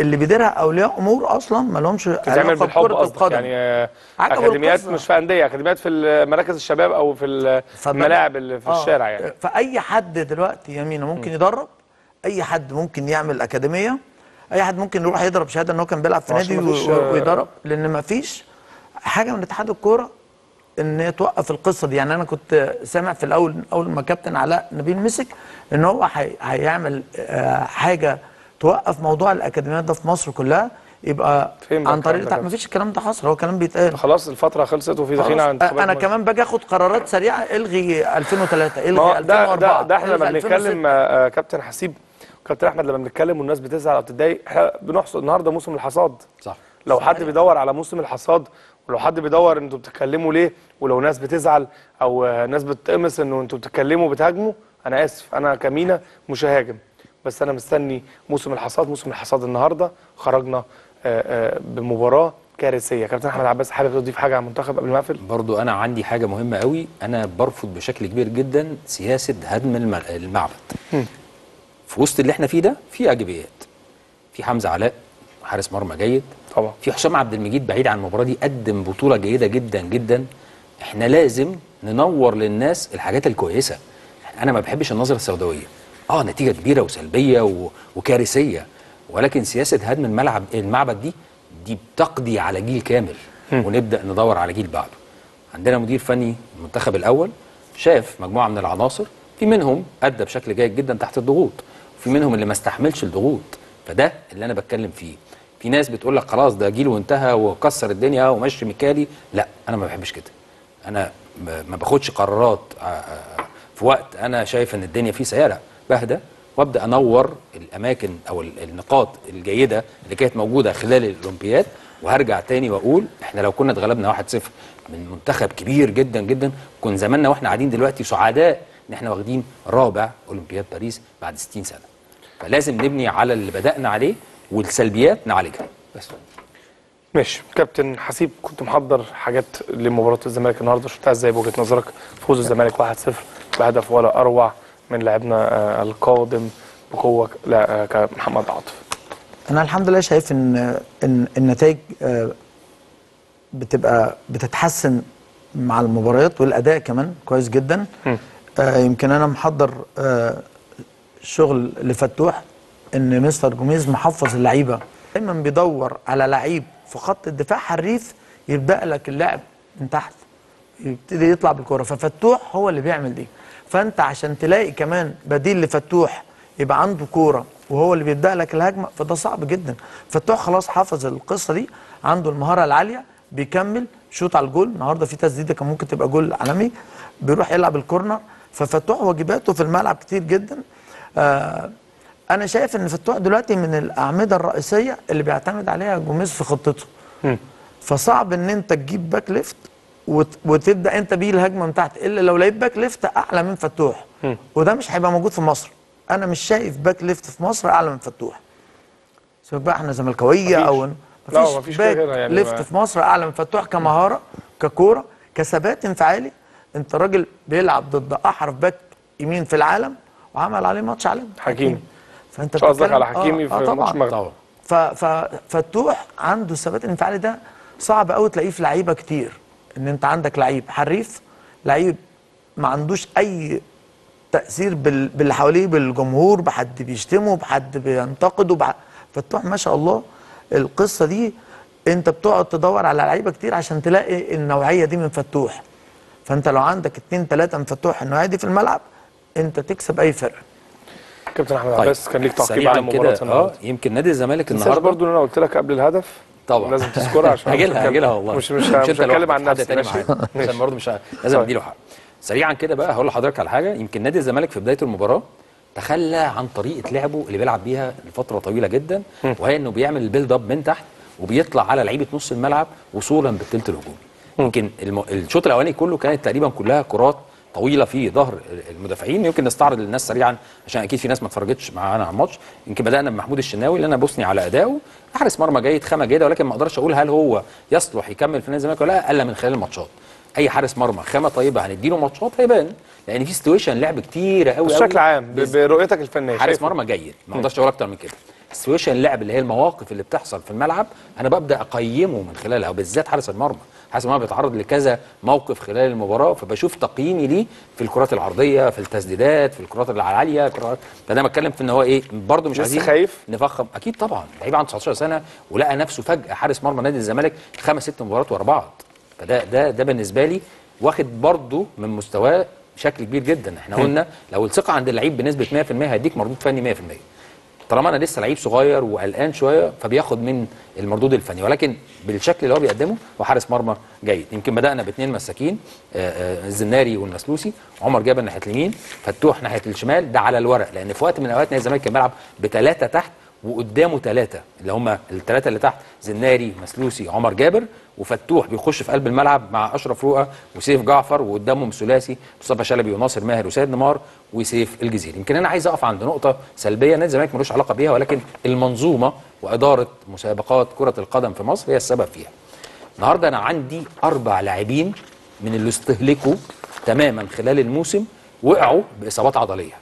اللي بيديرها أولياء أمور أصلا ما لهمش تتعمل علاقة بكرة القدم. يعني أكاديميات. مش في أندية أكاديميات في مراكز الشباب أو في الملاعب اللي في آه، الشارع يعني. فأي حد دلوقتي يمينه ممكن يدرب أي حد ممكن يعمل أكاديمية أي حد ممكن يروح يضرب شهادة إن هو كان بيلعب في نادي مفيش، و- ويدرب لأن ما فيش حاجة من اتحاد الكورة إن هي توقف القصة دي يعني أنا كنت سامع في الأول أول ما كابتن علاء نبيل مسك إن هو هي- هيعمل آه، حاجة توقف موضوع الأكاديميات ده في مصر كلها يبقى عن طريق ما فيش الكلام ده حصل هو كلام بيتقال خلاص الفترة خلصت وفي داخلين على. انتخابات أنا مصر. كمان باجي آخد قرارات سريعة إلغي 2003 ما الغي ده 2004 ده ده إحنا لما بنتكلم 2006. آه، آه، كابتن حسيب كابتن أحمد لما بنتكلم والناس بتزعل أو بتتضايق إحنا بنحصد النهارده موسم الحصاد صح لو حد بيدور على موسم الحصاد ولو حد بيدور أنتوا بتتكلموا ليه ولو ناس بتزعل أو ناس بتقمص إنه أنتوا بتتكلموا وبتهاجموا أنا آسف. أنا كمينا مش ههاجم بس أنا مستني موسم الحصاد موسم الحصاد النهارده. خرجنا آه، آه، بمباراة كارثية. كابتن أحمد عباس حابب تضيف حاجة على المنتخب قبل ما أقفل؟ برضو أنا عندي حاجة مهمة قوي أنا برفض بشكل كبير جدا سياسة هدم الم- المعبد. في وسط اللي إحنا فيه ده في ايجابيات في حمزة علاء حارس مرمى جيد. طبعا. في حسام عبد المجيد بعيد عن المباراة دي قدم بطولة جيدة جدا جدا. إحنا لازم ننور للناس الحاجات الكويسة. أنا ما بحبش النظرة السوداوية. آه نتيجة كبيرة وسلبية و... وكارثية. ولكن سياسة هدم الملعب المعبد دي دي بتقضي على جيل كامل. ونبدأ ندور على جيل بعده. عندنا مدير فني المنتخب الأول شاف مجموعة من العناصر. في منهم أدى بشكل جيد جدا تحت الضغوط. وفي منهم اللي ما استحملش الضغوط. فده اللي أنا بتكلم فيه. في ناس بتقول لك خلاص ده جيل وانتهى وكسر الدنيا ومشي ميكالي. لا أنا ما بحبش كده. أنا ما باخدش قرارات آه، آه، في وقت أنا شايف إن الدنيا فيه سيارة بهدى وأبدأ أنور الأماكن أو ال- النقاط الجيدة اللي كانت موجودة خلال الأولمبياد وهرجع تاني وأقول إحنا لو كنا اتغلبنا 1-0 من منتخب كبير جدا جدا كن زماننا وإحنا قاعدين دلوقتي سعداء إن إحنا واخدين رابع أولمبياد باريس بعد 60 سنة. فلازم نبني على اللي بدأنا عليه والسلبيات نعالجها. بس. ماشي. كابتن حسيب كنت محضر حاجات لمباراة الزمالك النهارده. شفتها إزاي؟ بوجهة نظرك. فوز الزمالك 1-0 بهدف ولا أروع من لاعبنا آه، القادم بقوة لا آه، كمحمد عاطف. أنا الحمد لله شايف إن إن النتائج آه، بتبقى بتتحسن مع المباريات والأداء كمان كويس جدا. آه، يمكن أنا محضر آه، شغل لفتوح. إن مستر جوميز محفظ اللعيبة. دايما بيدور على لعيب في خط الدفاع حريف يبدأ لك اللعب من تحت يبتدي يطلع بالكره ففتوح هو اللي بيعمل دي. فأنت عشان تلاقي كمان بديل لفتوح يبقى عنده كورة وهو اللي بيبدأ لك الهجمة فده صعب جدا. فتوح خلاص حافظ القصة دي عنده المهارة العالية بيكمل شوط على الجول. النهارده في تسديدة كان ممكن تبقى جول عالمي بيروح يلعب الكورنر. ففتوح واجباته في الملعب كتير جدا. آه أنا شايف إن فتوح دلوقتي من الأعمدة الرئيسية اللي بيعتمد عليها جوميز في خطته. فصعب إن أنت تجيب back left وت... وتبدأ أنت بيه الهجمة من تحت إلا لو لقيت back left أعلى من فتوح. وده مش هيبقى موجود في مصر. أنا مش شايف back left في مصر أعلى من فتوح. سواء بقى إحنا زملكاوية مفيش. أو لا، مفيش, مفيش back يعني. left ما- في مصر أعلى من فتوح كمهارة ككورة كثبات انفعالي. أنت راجل بيلعب ضد أحرف باك يمين في العالم وعمل عليه ماتش عالمي. حكيمي. فأنت مش قصدك على حكيمي آه في آه ماتش المغرب طبعا. ف- ففتوح عنده الثبات الانفعالي ده صعب قوي تلاقيه في لعيبة كتير إن أنت عندك لعيب حريف لعيب ما عندوش أي تأثير بال- باللي حواليه بالجمهور بحد بيشتمه بحد بينتقده بح... فتوح ما شاء الله القصة دي أنت بتقعد تدور على لعيبة كتير عشان تلاقي النوعية دي من فتوح. فأنت لو عندك اتنين تلاتة من فتوح النوعية دي في الملعب أنت تكسب أي فرقة. كابتن أحمد عباس كان ليك تعقيب على مباراة آه النهارده يمكن نادي الزمالك النهارده؟ برضو إن أنا قلت لك قبل الهدف؟ طبعا. لازم تذكرها عشان هاجي لها هاجي لها والله. مش مش مش هتكلم عن نفسي عشان برضه مش لازم طيب. أديله حق سريعا كده بقى هقول لحضرتك على حاجة. يمكن نادي الزمالك في بداية المباراة تخلى عن طريقة لعبه اللي بيلعب بيها لفترة طويلة جدا وهي إنه بيعمل ال build up من تحت وبيطلع على لعيبة نص الملعب وصولا بالثلث الهجومي يمكن. الشوط الأولاني كله كانت تقريبا كلها كرات طويلة في ظهر المدافعين يمكن نستعرض للناس سريعا عشان أكيد في ناس ما اتفرجتش معانا على الماتش. يمكن بدأنا بمحمود الشناوي اللي أنا بثني على أداؤه. حارس مرمى جيد خامة جيدة ولكن ما أقدرش أقول هل هو يصلح يكمل في نادي الزمالك ولا لأ إلا من خلال الماتشات. أي حارس مرمى خامة طيبة هنديله ماتشات هيبان لأن في situation لعب كتيره قوي بشكل عام برؤيتك الفنية حارس مرمى جيد ما أقدرش أقول أكتر من كده. ال situation اللعب اللي هي المواقف اللي بتحصل في الملعب أنا ببدأ أقيمه من خلالها وبالذات حارس المرمى. حارس المرمى بيتعرض لكذا موقف خلال المباراة فبشوف تقييمي ليه في الكرات العرضية في التسديدات في الكرات العالية كرات فانا بتكلم في إن هو إيه برده مش عايزين خايف؟ نفخم. أكيد طبعا. لعيب عنده 19 سنة ولقى نفسه فجأة حارس مرمى نادي الزمالك خمس ست مباريات ورا بعض. فده ده ده بالنسبة لي واخد برده من مستواه بشكل كبير جدا. إحنا قلنا لو الثقة عند اللعيب بنسبة 100% هيديك مردود فني 100% طالما أنا لسه لعيب صغير وقلقان شوية فبياخد من المردود الفني ولكن بالشكل اللي هو بيقدمه هو حارس مرمى جيد. يمكن بدانا باثنين مساكين آه، آه، الزناري والمسلوسي عمر جابر ناحية اليمين فتوح ناحية الشمال ده على الورق لأن في وقت من الأوقات نادي الزمالك كان بيلعب بثلاثه تحت وقدامه ثلاثة اللي هم الثلاثه اللي تحت زناري مسلوسي عمر جابر. وفتوح بيخش في قلب الملعب مع أشرف رؤى وسيف جعفر وقدامهم ثلاثي مصطفى شلبي وناصر ماهر وسيد نمار وسيف الجزيري. يمكن أنا عايز أقف عند نقطة سلبية نادي الزمالك ملوش علاقة بيها ولكن المنظومة وإدارة مسابقات كرة القدم في مصر هي السبب فيها. النهارده أنا عندي أربع لاعبين من اللي استهلكوا تماما خلال الموسم وقعوا بإصابات عضلية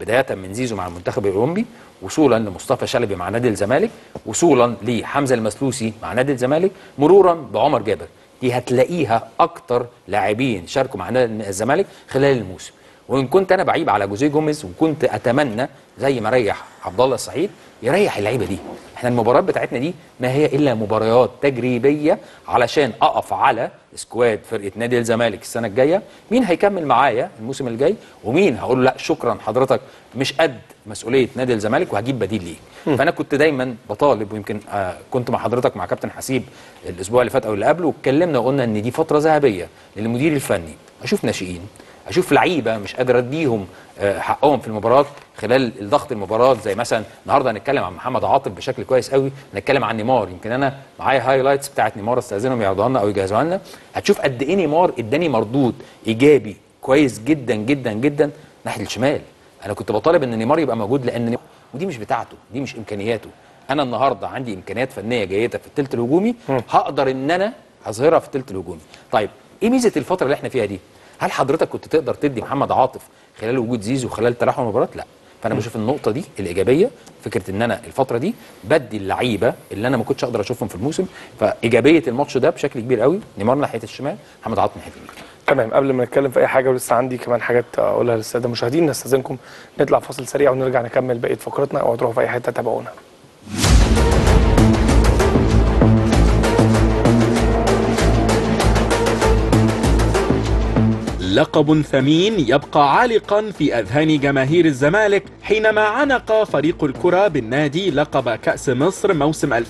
بداية من زيزو مع المنتخب الأولمبي وصولا لمصطفى شلبي مع نادي الزمالك وصولا لحمزة المثلوثي مع نادي الزمالك مرورا بعمر جابر. دي هتلاقيها أكتر لاعبين شاركوا مع نادي الزمالك خلال الموسم. وإن كنت أنا بعيب على جوزيه جوميز وكنت أتمنى زي ما ريح عبد الله السعيد يريح اللعيبة دي. إحنا المباريات بتاعتنا دي ما هي إلا مباريات تجريبية علشان أقف على squad فرقة نادي الزمالك السنة الجاية. مين هيكمل معايا الموسم الجاي؟ ومين؟ هقول له لا شكرا حضرتك مش قد مسؤولية نادي الزمالك وهجيب بديل ليه. فأنا كنت دايما بطالب ويمكن آه كنت مع حضرتك مع كابتن حسيب الأسبوع اللي فات أو اللي قبله واتكلمنا وقلنا إن دي فترة ذهبية للمدير الفني. أشوف ناشئين أشوف لعيبة مش قادر أديهم آه، حقهم في المباراة خلال ضغط المباراة زي مثلا النهارده هنتكلم عن محمد عاطف بشكل كويس قوي هنتكلم عن نيمار. يمكن أنا معايا highlights بتاعت نيمار استأذنهم يعرضوها لنا أو يجهزوها لنا. هتشوف قد إيه نيمار إداني مردود إيجابي كويس جدا جدا جدا ناحية الشمال. أنا كنت بطالب إن نيمار يبقى موجود لأن نيمار- ودي مش بتاعته دي مش إمكانياته. أنا النهارده عندي إمكانيات فنية جيدة في الثلث الهجومي هقدر إن أنا أظهرها في الثلث الهجومي. طيب إيه ميزة الفترة اللي إحنا فيها دي؟ هل حضرتك كنت تقدر تدي محمد عاطف خلال وجود زيزو خلال تلاحم المباراه لا. فأنا بشوف النقطة دي الإيجابية فكرة إن أنا الفترة دي بدي اللعيبة اللي أنا ما كنتش أقدر أشوفهم في الموسم فإيجابية الماتش ده بشكل كبير قوي نيمار ناحية الشمال محمد عاطف ناحية اليمين. تمام. قبل ما نتكلم في أي حاجة ولسه عندي كمان حاجات أقولها للسادة المشاهدين نستأذنكم نطلع فاصل سريع ونرجع نكمل بقية فقرتنا أو تروحوا في أي حتة تابعونا. لقب ثمين يبقى عالقا في أذهان جماهير الزمالك حينما عنق فريق الكرة بالنادي لقب كأس مصر موسم 2015-2016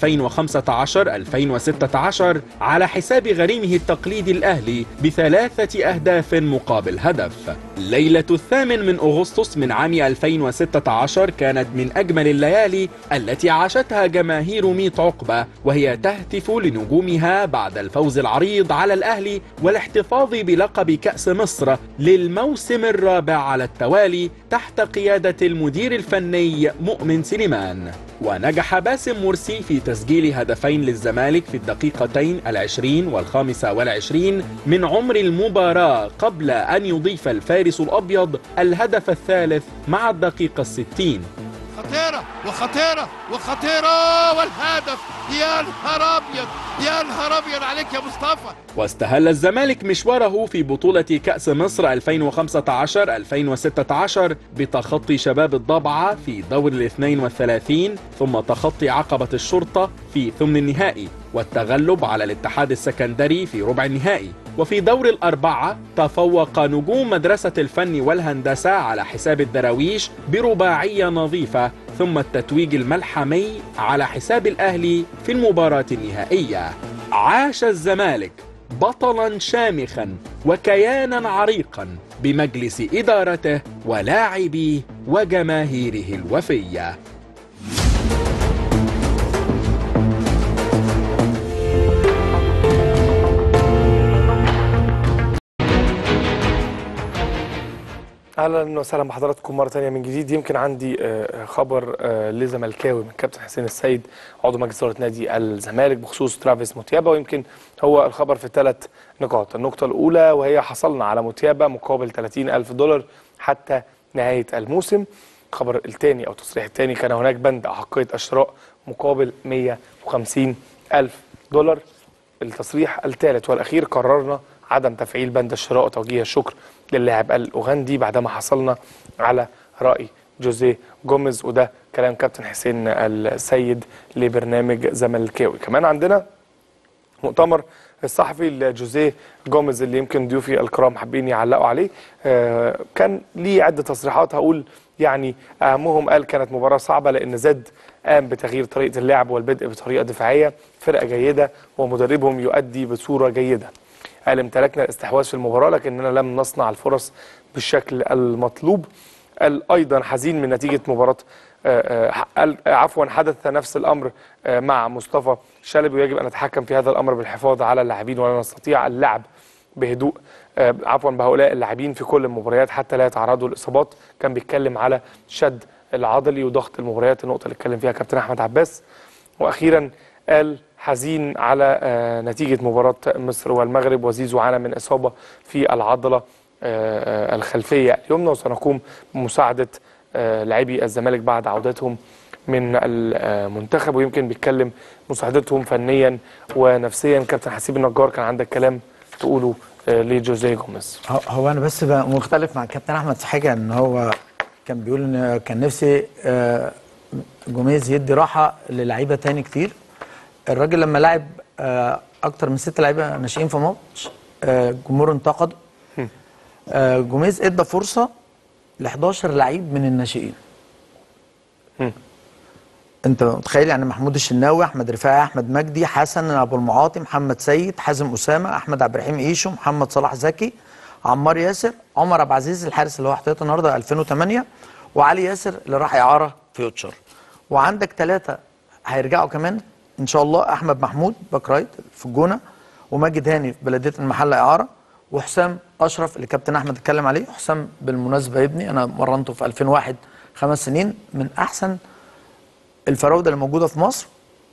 على حساب غريمه التقليدي الأهلي بثلاثة أهداف مقابل هدف. ليلة الثامن من أغسطس من عام 2016 كانت من أجمل الليالي التي عاشتها جماهير ميت عقبة وهي تهتف لنجومها بعد الفوز العريض على الأهلي والاحتفاظ بلقب كأس مصر. للموسم الرابع على التوالي تحت قيادة المدير الفني مؤمن سليمان. ونجح باسم مرسي في تسجيل هدفين للزمالك في الدقيقتين العشرين والخامسة والعشرين من عمر المباراة قبل أن يضيف الفارس الأبيض الهدف الثالث مع الدقيقة الستين. خطيرة وخطيرة وخطيرة والهدف يا نهار أبيض يا نهار أبيض عليك يا مصطفى. واستهل الزمالك مشواره في بطولة كأس مصر 2015-2016 بتخطي شباب الضبعة في دور الاثنين والثلاثين ثم تخطي عقبة الشرطة في ثمن النهائي والتغلب على الاتحاد السكندري في ربع النهائي. وفي دور الأربعة تفوق نجوم مدرسة الفن والهندسة على حساب الدراويش برباعية نظيفة ثم التتويج الملحمي على حساب الأهلي في المباراة النهائية. عاش الزمالك بطلا شامخا وكيانا عريقا بمجلس إدارته ولاعبيه وجماهيره الوفية. أهلا وسهلا بحضراتكم مرة ثانية من جديد. يمكن عندي آه، خبر آه، لزملكاوي من كابتن حسين السيد عضو مجلس إدارة نادي الزمالك بخصوص ترافيس موتيابا ويمكن هو الخبر في ثلاث نقاط. النقطة الأولى وهي حصلنا على موتيابا مقابل 30 ألف دولار حتى نهاية الموسم. الخبر الثاني أو التصريح الثاني كان هناك بند أحقية الشراء مقابل 150 ألف دولار. التصريح الثالث والأخير قررنا عدم تفعيل بند الشراء وتوجيه الشكر للاعب الأوغندي بعدما حصلنا على رأي جوزيه جوميز وده كلام كابتن حسين السيد لبرنامج زملكاوي. كمان عندنا مؤتمر الصحفي لجوزيه جوميز اللي يمكن ضيوفي الكرام حابين يعلقوا عليه. آه، كان ليه عدة تصريحات هقول يعني أهمهم قال كانت مباراة صعبة لأن زد قام بتغيير طريقة اللعب والبدء بطريقة دفاعية فرقة جيدة ومدربهم يؤدي بصورة جيدة. قال امتلكنا الاستحواذ في المباراة لكننا لم نصنع الفرص بالشكل المطلوب. قال أيضا حزين من نتيجة مباراة آه، آه، قال عفوا حدث نفس الأمر آه، مع مصطفى شلبي ويجب أن نتحكم في هذا الأمر بالحفاظ على اللاعبين ولا نستطيع اللعب بهدوء آه، عفوا بهؤلاء اللاعبين في كل المباريات حتى لا يتعرضوا لإصابات. كان بيتكلم على شد العضلي وضغط المباريات النقطة اللي اتكلم فيها كابتن أحمد عباس. وأخيرا قال حزين على آه، نتيجة مباراة مصر والمغرب وزيزو عانى من إصابة في العضلة آه، آه، الخلفية اليمنى وسنقوم بمساعدة آه، لاعبي الزمالك بعد عودتهم من المنتخب. ويمكن بيتكلم مساعدتهم فنيا ونفسيا. كابتن حسيب النجار كان عندك كلام تقوله لجوزيه جوميز. هو- أنا بس مختلف مع الكابتن أحمد في حاجة إن هو كان بيقول إن كان نفسي جوميز يدي راحة للعيبة تاني كتير. الراجل لما لعب آه، أكتر من ست لعيبة ناشئين في ماتش آه، الجمهور انتقده. آه، جوميز إدى فرصة ل 11 لعيب من الناشئين. أنت متخيل يعني محمود الشناوي أحمد رفاعي أحمد مجدي حسن أبو المعاطي محمد سيد حازم أسامة أحمد عبد الرحيم إيشو محمد صلاح زكي عمار ياسر عمر عبد العزيز الحارس اللي هو احتياط النهارده 2008 وعلي ياسر اللي راح إعارة فيوتشر وعندك ثلاثة هيرجعوا كمان إن شاء الله أحمد محمود back right في الجونة وماجد هاني في بلدية المحلة إعارة وحسام أشرف اللي كابتن أحمد اتكلم عليه. حسام بالمناسبة يا ابني أنا مرنته في 2001 خمس سنين من أحسن ال forwards اللي موجودة في مصر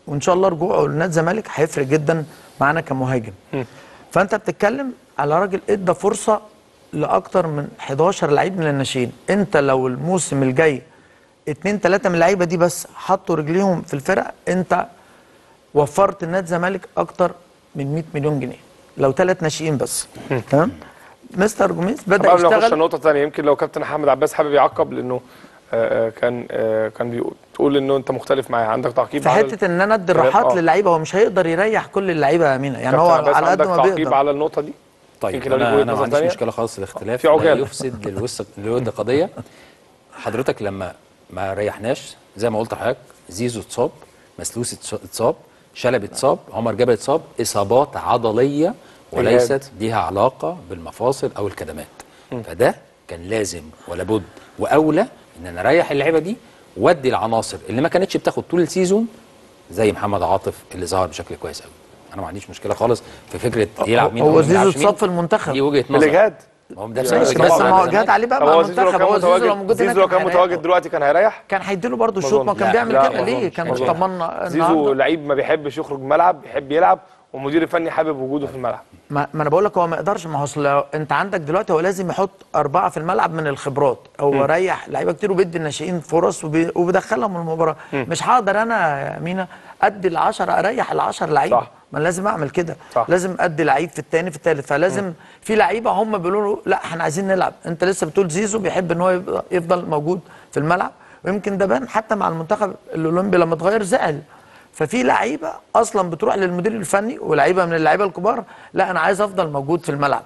وإن شاء الله رجوعه لنادي الزمالك هيفرق جدا معانا كمهاجم. فأنت بتتكلم على راجل إدى فرصة لأكتر من 11 لعيب من الناشئين. أنت لو الموسم الجاي اتنين تلاتة من اللعيبة دي بس حطوا رجليهم في الفرق أنت وفرت لنادي الزمالك أكتر من 100 مليون جنيه. لو ثلاث ناشئين بس. تمام؟ مستر جوميز بدأ قبل ما نخش يشتغل نقطة ثانية يمكن لو كابتن أحمد عباس حابب يعقب لأنه آه، آه، كان آه، كان بيقول تقول إنه أنت مختلف معايا عندك تعقيب في حتة إن أنا أدي راحات آه. للعيبة هو مش هيقدر يريح كل اللعيبة يا امينه يعني هو على قد ما تعقيب بيقدر على النقطة دي؟ طيب أنا أنا ما عنديش؟ مشكلة خالص الاختلاف في عجالة. لا يفسد للوسط للود قضية. حضرتك لما ما ريحناش زي ما قلت لحضرتك زيزو اتصاب مسلوس اتص- اتصاب. شلبي اتصاب عمر جابر اتصاب إصابات عضلية وليست ليها علاقة بالمفاصل أو الكدمات. فده كان لازم ولا بد وأولى إن أنا أريح اللعيبه دي وأدي العناصر اللي ما كانتش بتاخد طول ال season زي محمد عاطف اللي ظهر بشكل كويس قوي أنا ما عنديش مشكلة خالص في فكرة يلعب مين هو زيزو. اتصاب في المنتخب. دي وجهة نظر. ما هو ده يعني بس ما. جات عليه بقى مع هو زيزو لو المنتخب كان هو زيزو لو متواجد موجود زيزو لو كان متواجد هيريح. دلوقتي كان هيريح كان هيديله برضه ما الشوط ما. كان بيعمل لا، كده ليه. كان. طمنا زيزو لعيب ما بيحبش يخرج من الملعب بيحب يلعب والمدير الفني حابب وجوده في الملعب. ما, ما أنا بقول لك هو ما يقدرش. ما أصل لو أنت عندك دلوقتي هو لازم يحط أربعة في الملعب من الخبرات. هو ريح لعيبة كتير وبيدي الناشئين فرص وبي- وبيدخلهم المباراة. مش هقدر أنا يا مينا أدي ال 10 أريح ال 10 لعيبة. صح. ما لازم أعمل كده. صح. لازم أدي لعيب في الثاني في الثالث فلازم في لعيبة هم بيقولوا له لا إحنا عايزين نلعب. أنت لسه بتقول زيزو بيحب إن هو يفضل موجود في الملعب. ويمكن ده بان حتى مع المنتخب الأولمبي لما اتغير زعل. ففي لعيبة أصلا بتروح للمدير الفني ولعيبة من اللعيبة الكبار لا أنا عايز أفضل موجود في الملعب.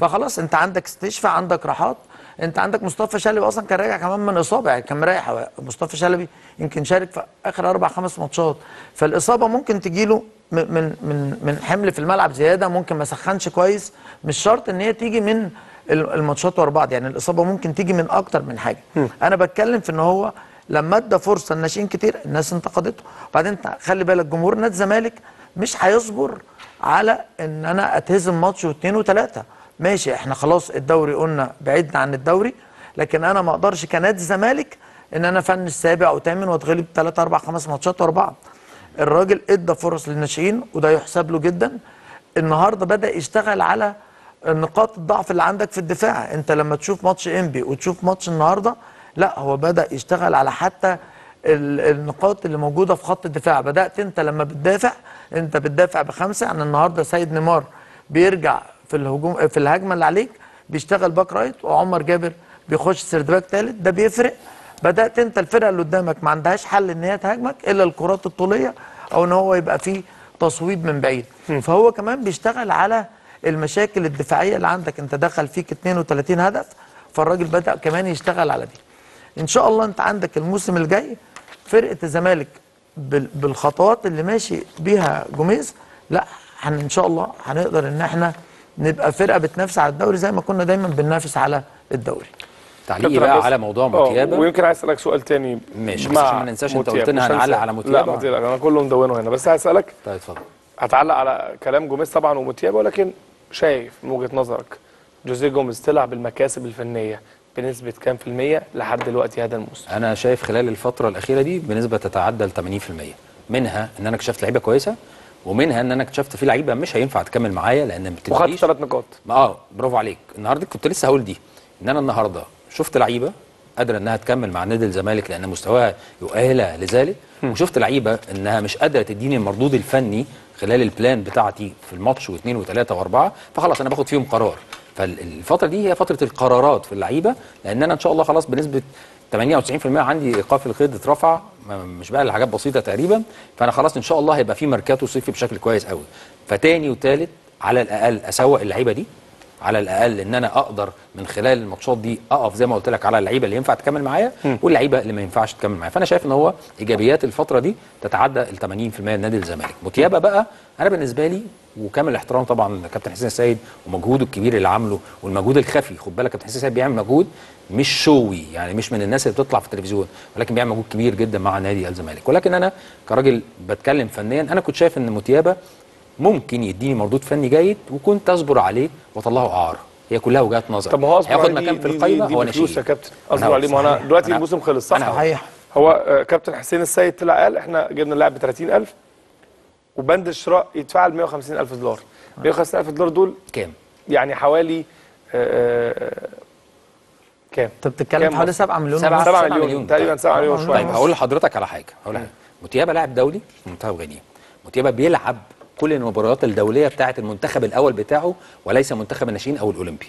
فخلاص أنت عندك استشفاء عندك راحات أنت عندك مصطفى شلبي أصلا كان راجع كمان من إصابة يعني كان مريح مصطفى شلبي يمكن شارك في آخر أربع خمس ماتشات. فالإصابة ممكن تجيله من من من من حمل في الملعب زيادة ممكن ما سخنش كويس. مش شرط إن هي تيجي من ال- الماتشات ورا بعض يعني الإصابة ممكن تيجي من أكتر من حاجة. أنا بتكلم في إن هو لما ادى فرصة لناشئين كتير الناس انتقدته. وبعدين خلي بالك جمهور نادي الزمالك مش هيصبر على إن أنا أتهزم ماتش واثنين وثلاثة. ماشي إحنا خلاص الدوري قلنا بعدنا عن الدوري لكن أنا ما أقدرش كنادي الزمالك إن أنا فنش سابع أو ثامن وأتغلب ثلاث أربع خمس ماتشات ورا بعض. الراجل إدى فرص للناشئين وده يحسب له جدا. النهارده بدأ يشتغل على نقاط الضعف اللي عندك في الدفاع. أنت لما تشوف ماتش إنبي وتشوف ماتش النهارده لا هو بدأ يشتغل على حتى ال- النقاط اللي موجودة في خط الدفاع. بدأت انت لما بتدافع انت بتدافع بخمسة. يعني النهارده سيد نيمار بيرجع في الهجوم في الهجمة اللي عليك بيشتغل back right وعمر جابر بيخش third back ثالث ده بيفرق. بدأت انت الفرقة اللي قدامك ما عندهاش حل إن هي تهاجمك إلا الكرات الطولية أو إن هو يبقى فيه تصويب من بعيد. فهو كمان بيشتغل على المشاكل الدفاعية اللي عندك. انت دخل فيك 32 هدف فالراجل بدأ كمان يشتغل على دي. إن شاء الله أنت عندك الموسم الجاي فرقة الزمالك بال- بالخطوات اللي ماشي بيها جوميز لا إن شاء الله هنقدر إن إحنا نبقى فرقة بتنافس على الدوري زي ما كنا دايما بننافس على الدوري تعليقي بقى. على موضوع آه، موتيابا ويمكن عايز أسألك سؤال تاني ماشي، بس عشان ما ننساش أنت. قلت لنا هنعلق. على موتيابا. لا ما تقلق أنا كله مدونه هنا بس عايز اسالك طيب اتفضل هتعلق على كلام جوميز طبعا وموتيابا ولكن شايف من وجهة نظرك جوزيه جوميز طلع بالمكاسب الفنية بنسبة كام في المية لحد دلوقتي هذا الموسم؟ أنا شايف خلال الفترة الأخيرة دي بنسبة تتعدى ال 80% منها إن أنا اكتشفت لعيبة كويسة ومنها إن أنا اكتشفت في لعيبة مش هينفع تكمل معايا لأن ما وخدت بتديش ثلاث نقاط. آه برافو عليك. النهارده كنت لسه هقول دي إن أنا النهارده شفت لعيبة قادرة إنها تكمل مع نادي الزمالك لأن مستواها يؤهلها لذلك وشفت لعيبة إنها مش قادرة تديني المردود الفني خلال البلان بتاعتي في الماتش واثنين وثلاثه وأربعة فخلاص أنا باخد فيهم قرار. فالفترة دي هي فترة القرارات في اللعيبة لأن أنا إن شاء الله خلاص بنسبة 98% عندي إيقاف القيد اترفع مش بقى لحاجات بسيطة تقريبا فأنا خلاص إن شاء الله هيبقى في ماركاتو صيفي بشكل كويس قوي فتاني وتالت على الأقل أسوق اللعيبة دي على الأقل إن أنا أقدر من خلال الماتشات دي أقف زي ما قلت لك على اللعيبة اللي ينفع تكمل معايا واللعيبة اللي ما ينفعش تكمل معايا. فأنا شايف إن هو إيجابيات الفترة دي تتعدى ال 80% لنادي الزمالك. موتيابا بقى أنا بالنسبة لي وكامل الاحترام طبعا لكابتن حسين السيد ومجهوده الكبير اللي عامله والمجهود الخفي خد بالك كابتن حسين السيد بيعمل مجهود مش شوي يعني مش من الناس اللي بتطلع في التلفزيون ولكن بيعمل مجهود كبير جدا مع نادي الزمالك. ولكن أنا كراجل بتكلم فنيا أنا كنت شايف إن موتيابا ممكن يديني مردود فني جيد وكنت أصبر عليه واطلعه إعارة. هي كلها وجهات نظر. طب هو أصبر هياخد مكان في القايمة هو ناشئين يا كابتن. أنا أصبر عليه. ما أنا. دلوقتي الموسم خلص صح؟ صحيح. هو آه، كابتن حسين السيد طلع قال إحنا جبنا اللاعب ب 30000 وبند الشراء يدفع ل 150000 دولار. 150000 دولار دول كام؟ يعني حوالي آه، آه، كام؟ انت بتتكلم حوالي مصر؟ 7 مليون سبعة- ونص. 7 سبعة مليون. مليون. تقريبا 7 مليون شوية طيب هقول لحضرتك على حاجة. هقول حاجة موتيابا لاعب دولي في منتخب غينيا. موتيابا بيلعب كل المباريات الدولية بتاعه المنتخب الأول بتاعه وليس منتخب الناشئين أو الأولمبي.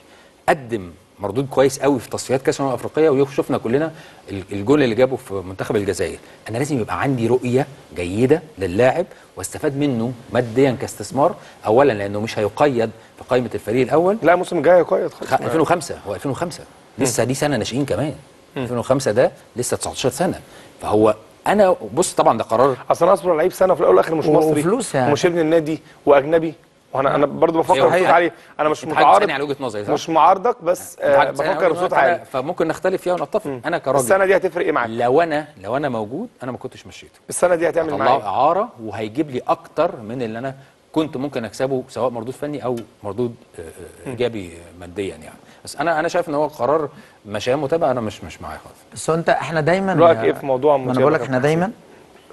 قدم مردود كويس قوي في تصفيات كأس الامم الافريقيه وشفنا كلنا ال- الجول اللي جابه في منتخب الجزائر. أنا لازم يبقى عندي رؤية جيدة للاعب واستفاد منه ماديا كاستثمار اولا لأنه مش هيقيد في قائمة الفريق الأول. لا الموسم الجاي هيقيد خالص خ- 2005 هو 2005 لسه دي سنة ناشئين كمان. 2005 ده لسه 19 سنة. فهو أنا بص طبعا ده قرار أصل أنا أصبر لعيب سنة في الأول والاخر مش مصري. وفلوس يعني. ومش ابن النادي وأجنبي. وأنا أنا برضه بفكر أيوة، بصوت صحيح. عالي. أنا مش متعارض على وجهة نظري؟ مش معارضك بس آه بفكر بصوت عالي. فممكن نختلف فيها ونتفق. أنا كراجل. السنة دي هتفرق إيه معاك؟ لو أنا لو أنا موجود أنا ما كنتش مشيته. السنة دي هتعمل معايا. أعارة وهيجيب لي أكتر من اللي أنا كنت ممكن أكسبه سواء مردود فني أو مردود آه، آه، إيجابي ماديا يعني. بس أنا أنا شايف إن هو قرار مشاه متابعة أنا مش مش معاه خالص. بس هو انت إحنا دايما رأيك إيه في موضوع ما أنا بقول لك إحنا دايما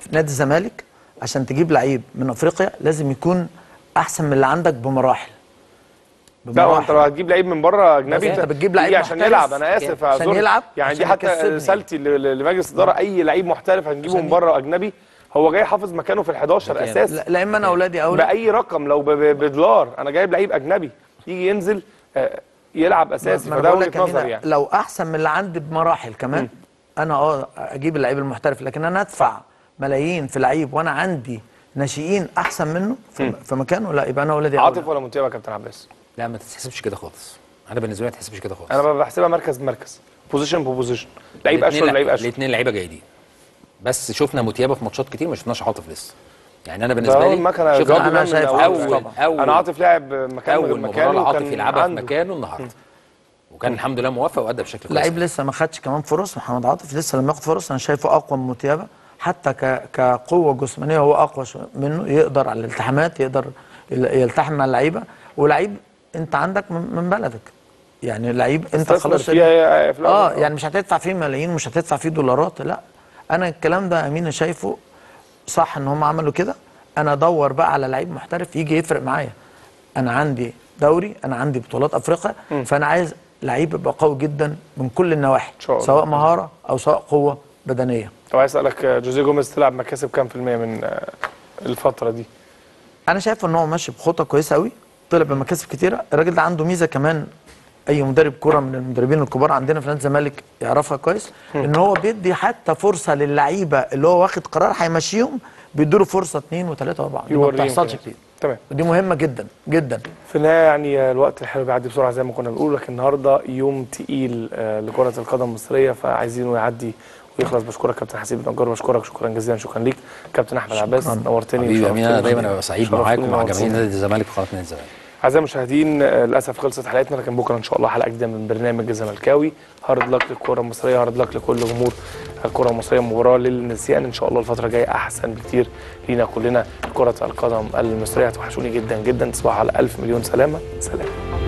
في نادي الزمالك عشان تجيب لعيب من أفريقيا لازم يكون أحسن من اللي عندك بمراحل. لا هو أنت لو هتجيب لعيب من بره أجنبي أنت بتجيب لعيب عشان يلعب. أنا آسف يا عشان. يلعب، يعني دي حتى. رسالتي لمجلس الإدارة أي لعيب محترف هنجيبه من بره أجنبي هو جاي حافظ مكانه في ال 11 بكام؟ أساس لا, لا إما أنا أولادي اولى بأي رقم لو ب- ب- بدولار أنا جايب لعيب أجنبي يجي ينزل آه، يلعب أساسي فده وجهة مينا، يعني. لو أحسن من اللي عندي بمراحل كمان أنا آه أجيب اللعيب المحترف لكن أنا أدفع ملايين في لعيب وأنا عندي ناشئين أحسن منه في, في مكانه لا يبقى أنا ولادي. عاطف ولا منتخب يا كابتن عباس؟ لا ما تتحسبش كده خالص. أنا بالنسبة لي ما تتحسبش كده خالص. أنا بحسبها مركز بمركز. position position لعيب ولا لعيب أشول. الاثنين لعيبة جيدين بس شفنا متيابا في ماتشات كتير ما شفناش عاطف لسه. يعني أنا بالنسبة لي جول من شايف أول- عاطف اول طبعا. اول أنا عاطف لاعب مكان أول مباراة كان يلعبها في. مكانه النهارده وكان الحمد لله موفق وأدى بشكل كويس لعيب لسه ما خدش كمان فرص محمد عاطف لسه لما ياخد فرص أنا شايفه أقوى من متيابة حتى ك... كقوة جسمانية هو أقوى منه يقدر على الالتحامات يقدر يل- يلتحم مع اللعيبة ولعيب أنت عندك من, من بلدك يعني لعيب أنت خلاص. آه يعني مش هتدفع فيه ملايين مش هتدفع فيه دولارات لا أنا الكلام ده امين شايفه صح إن هم عملوا كده؟ أنا أدور بقى على لعيب محترف يجي يفرق معايا. أنا عندي دوري أنا عندي بطولات أفريقيا فأنا عايز لعيب يبقى قوي جدا من كل النواحي. سواء مهارة أو سواء قوة بدنية. طب عايز أسألك جوزيه جوميز تلعب مكاسب كام في المية من آه، الفترة دي؟ أنا شايف إن هو ماشي بخطة كويسة قوي طلع بمكاسب كتيرة. الراجل ده عنده ميزة كمان أي مدرب كوره من المدربين الكبار عندنا في نادي الزمالك يعرفها كويس إن هو بيدي حتى فرصة للعيبة اللي هو واخد قرار هيمشيهم بيدوا له فرصة اثنين وثلاثه وأربعة. دي ما بتحصلش. كتير. تمام. ودي مهمة جدا جدا. في النهاية يعني الوقت الحلو بيعدي بسرعة زي ما كنا بنقول لكن النهاردة يوم تقيل آه، لكرة القدم المصرية فعايزينه يعدي ويخلص. بشكرك كابتن حسيب النجار بشكرك شكرا جزيلا شكرا ليك. كابتن أحمد عباس نورتني حبيبي امين أنا. دايما أبقى سعيد معاك ومع. جماهير نادي الزمالك وقناة نادي الزمالك أعزائي المشاهدين للأسف خلصت حلقتنا لكن بكرة إن شاء الله حلقة جديدة من برنامج الزملكاوي. hard luck للكرة المصرية hard luck لكل جمهور الكرة المصرية مباراة للنسيان. إن شاء الله الفترة الجاية أحسن بكتير لينا كلنا. كرة القدم المصرية هتوحشوني جدا جدا. تصبحوا على ألف مليون سلامة. سلام.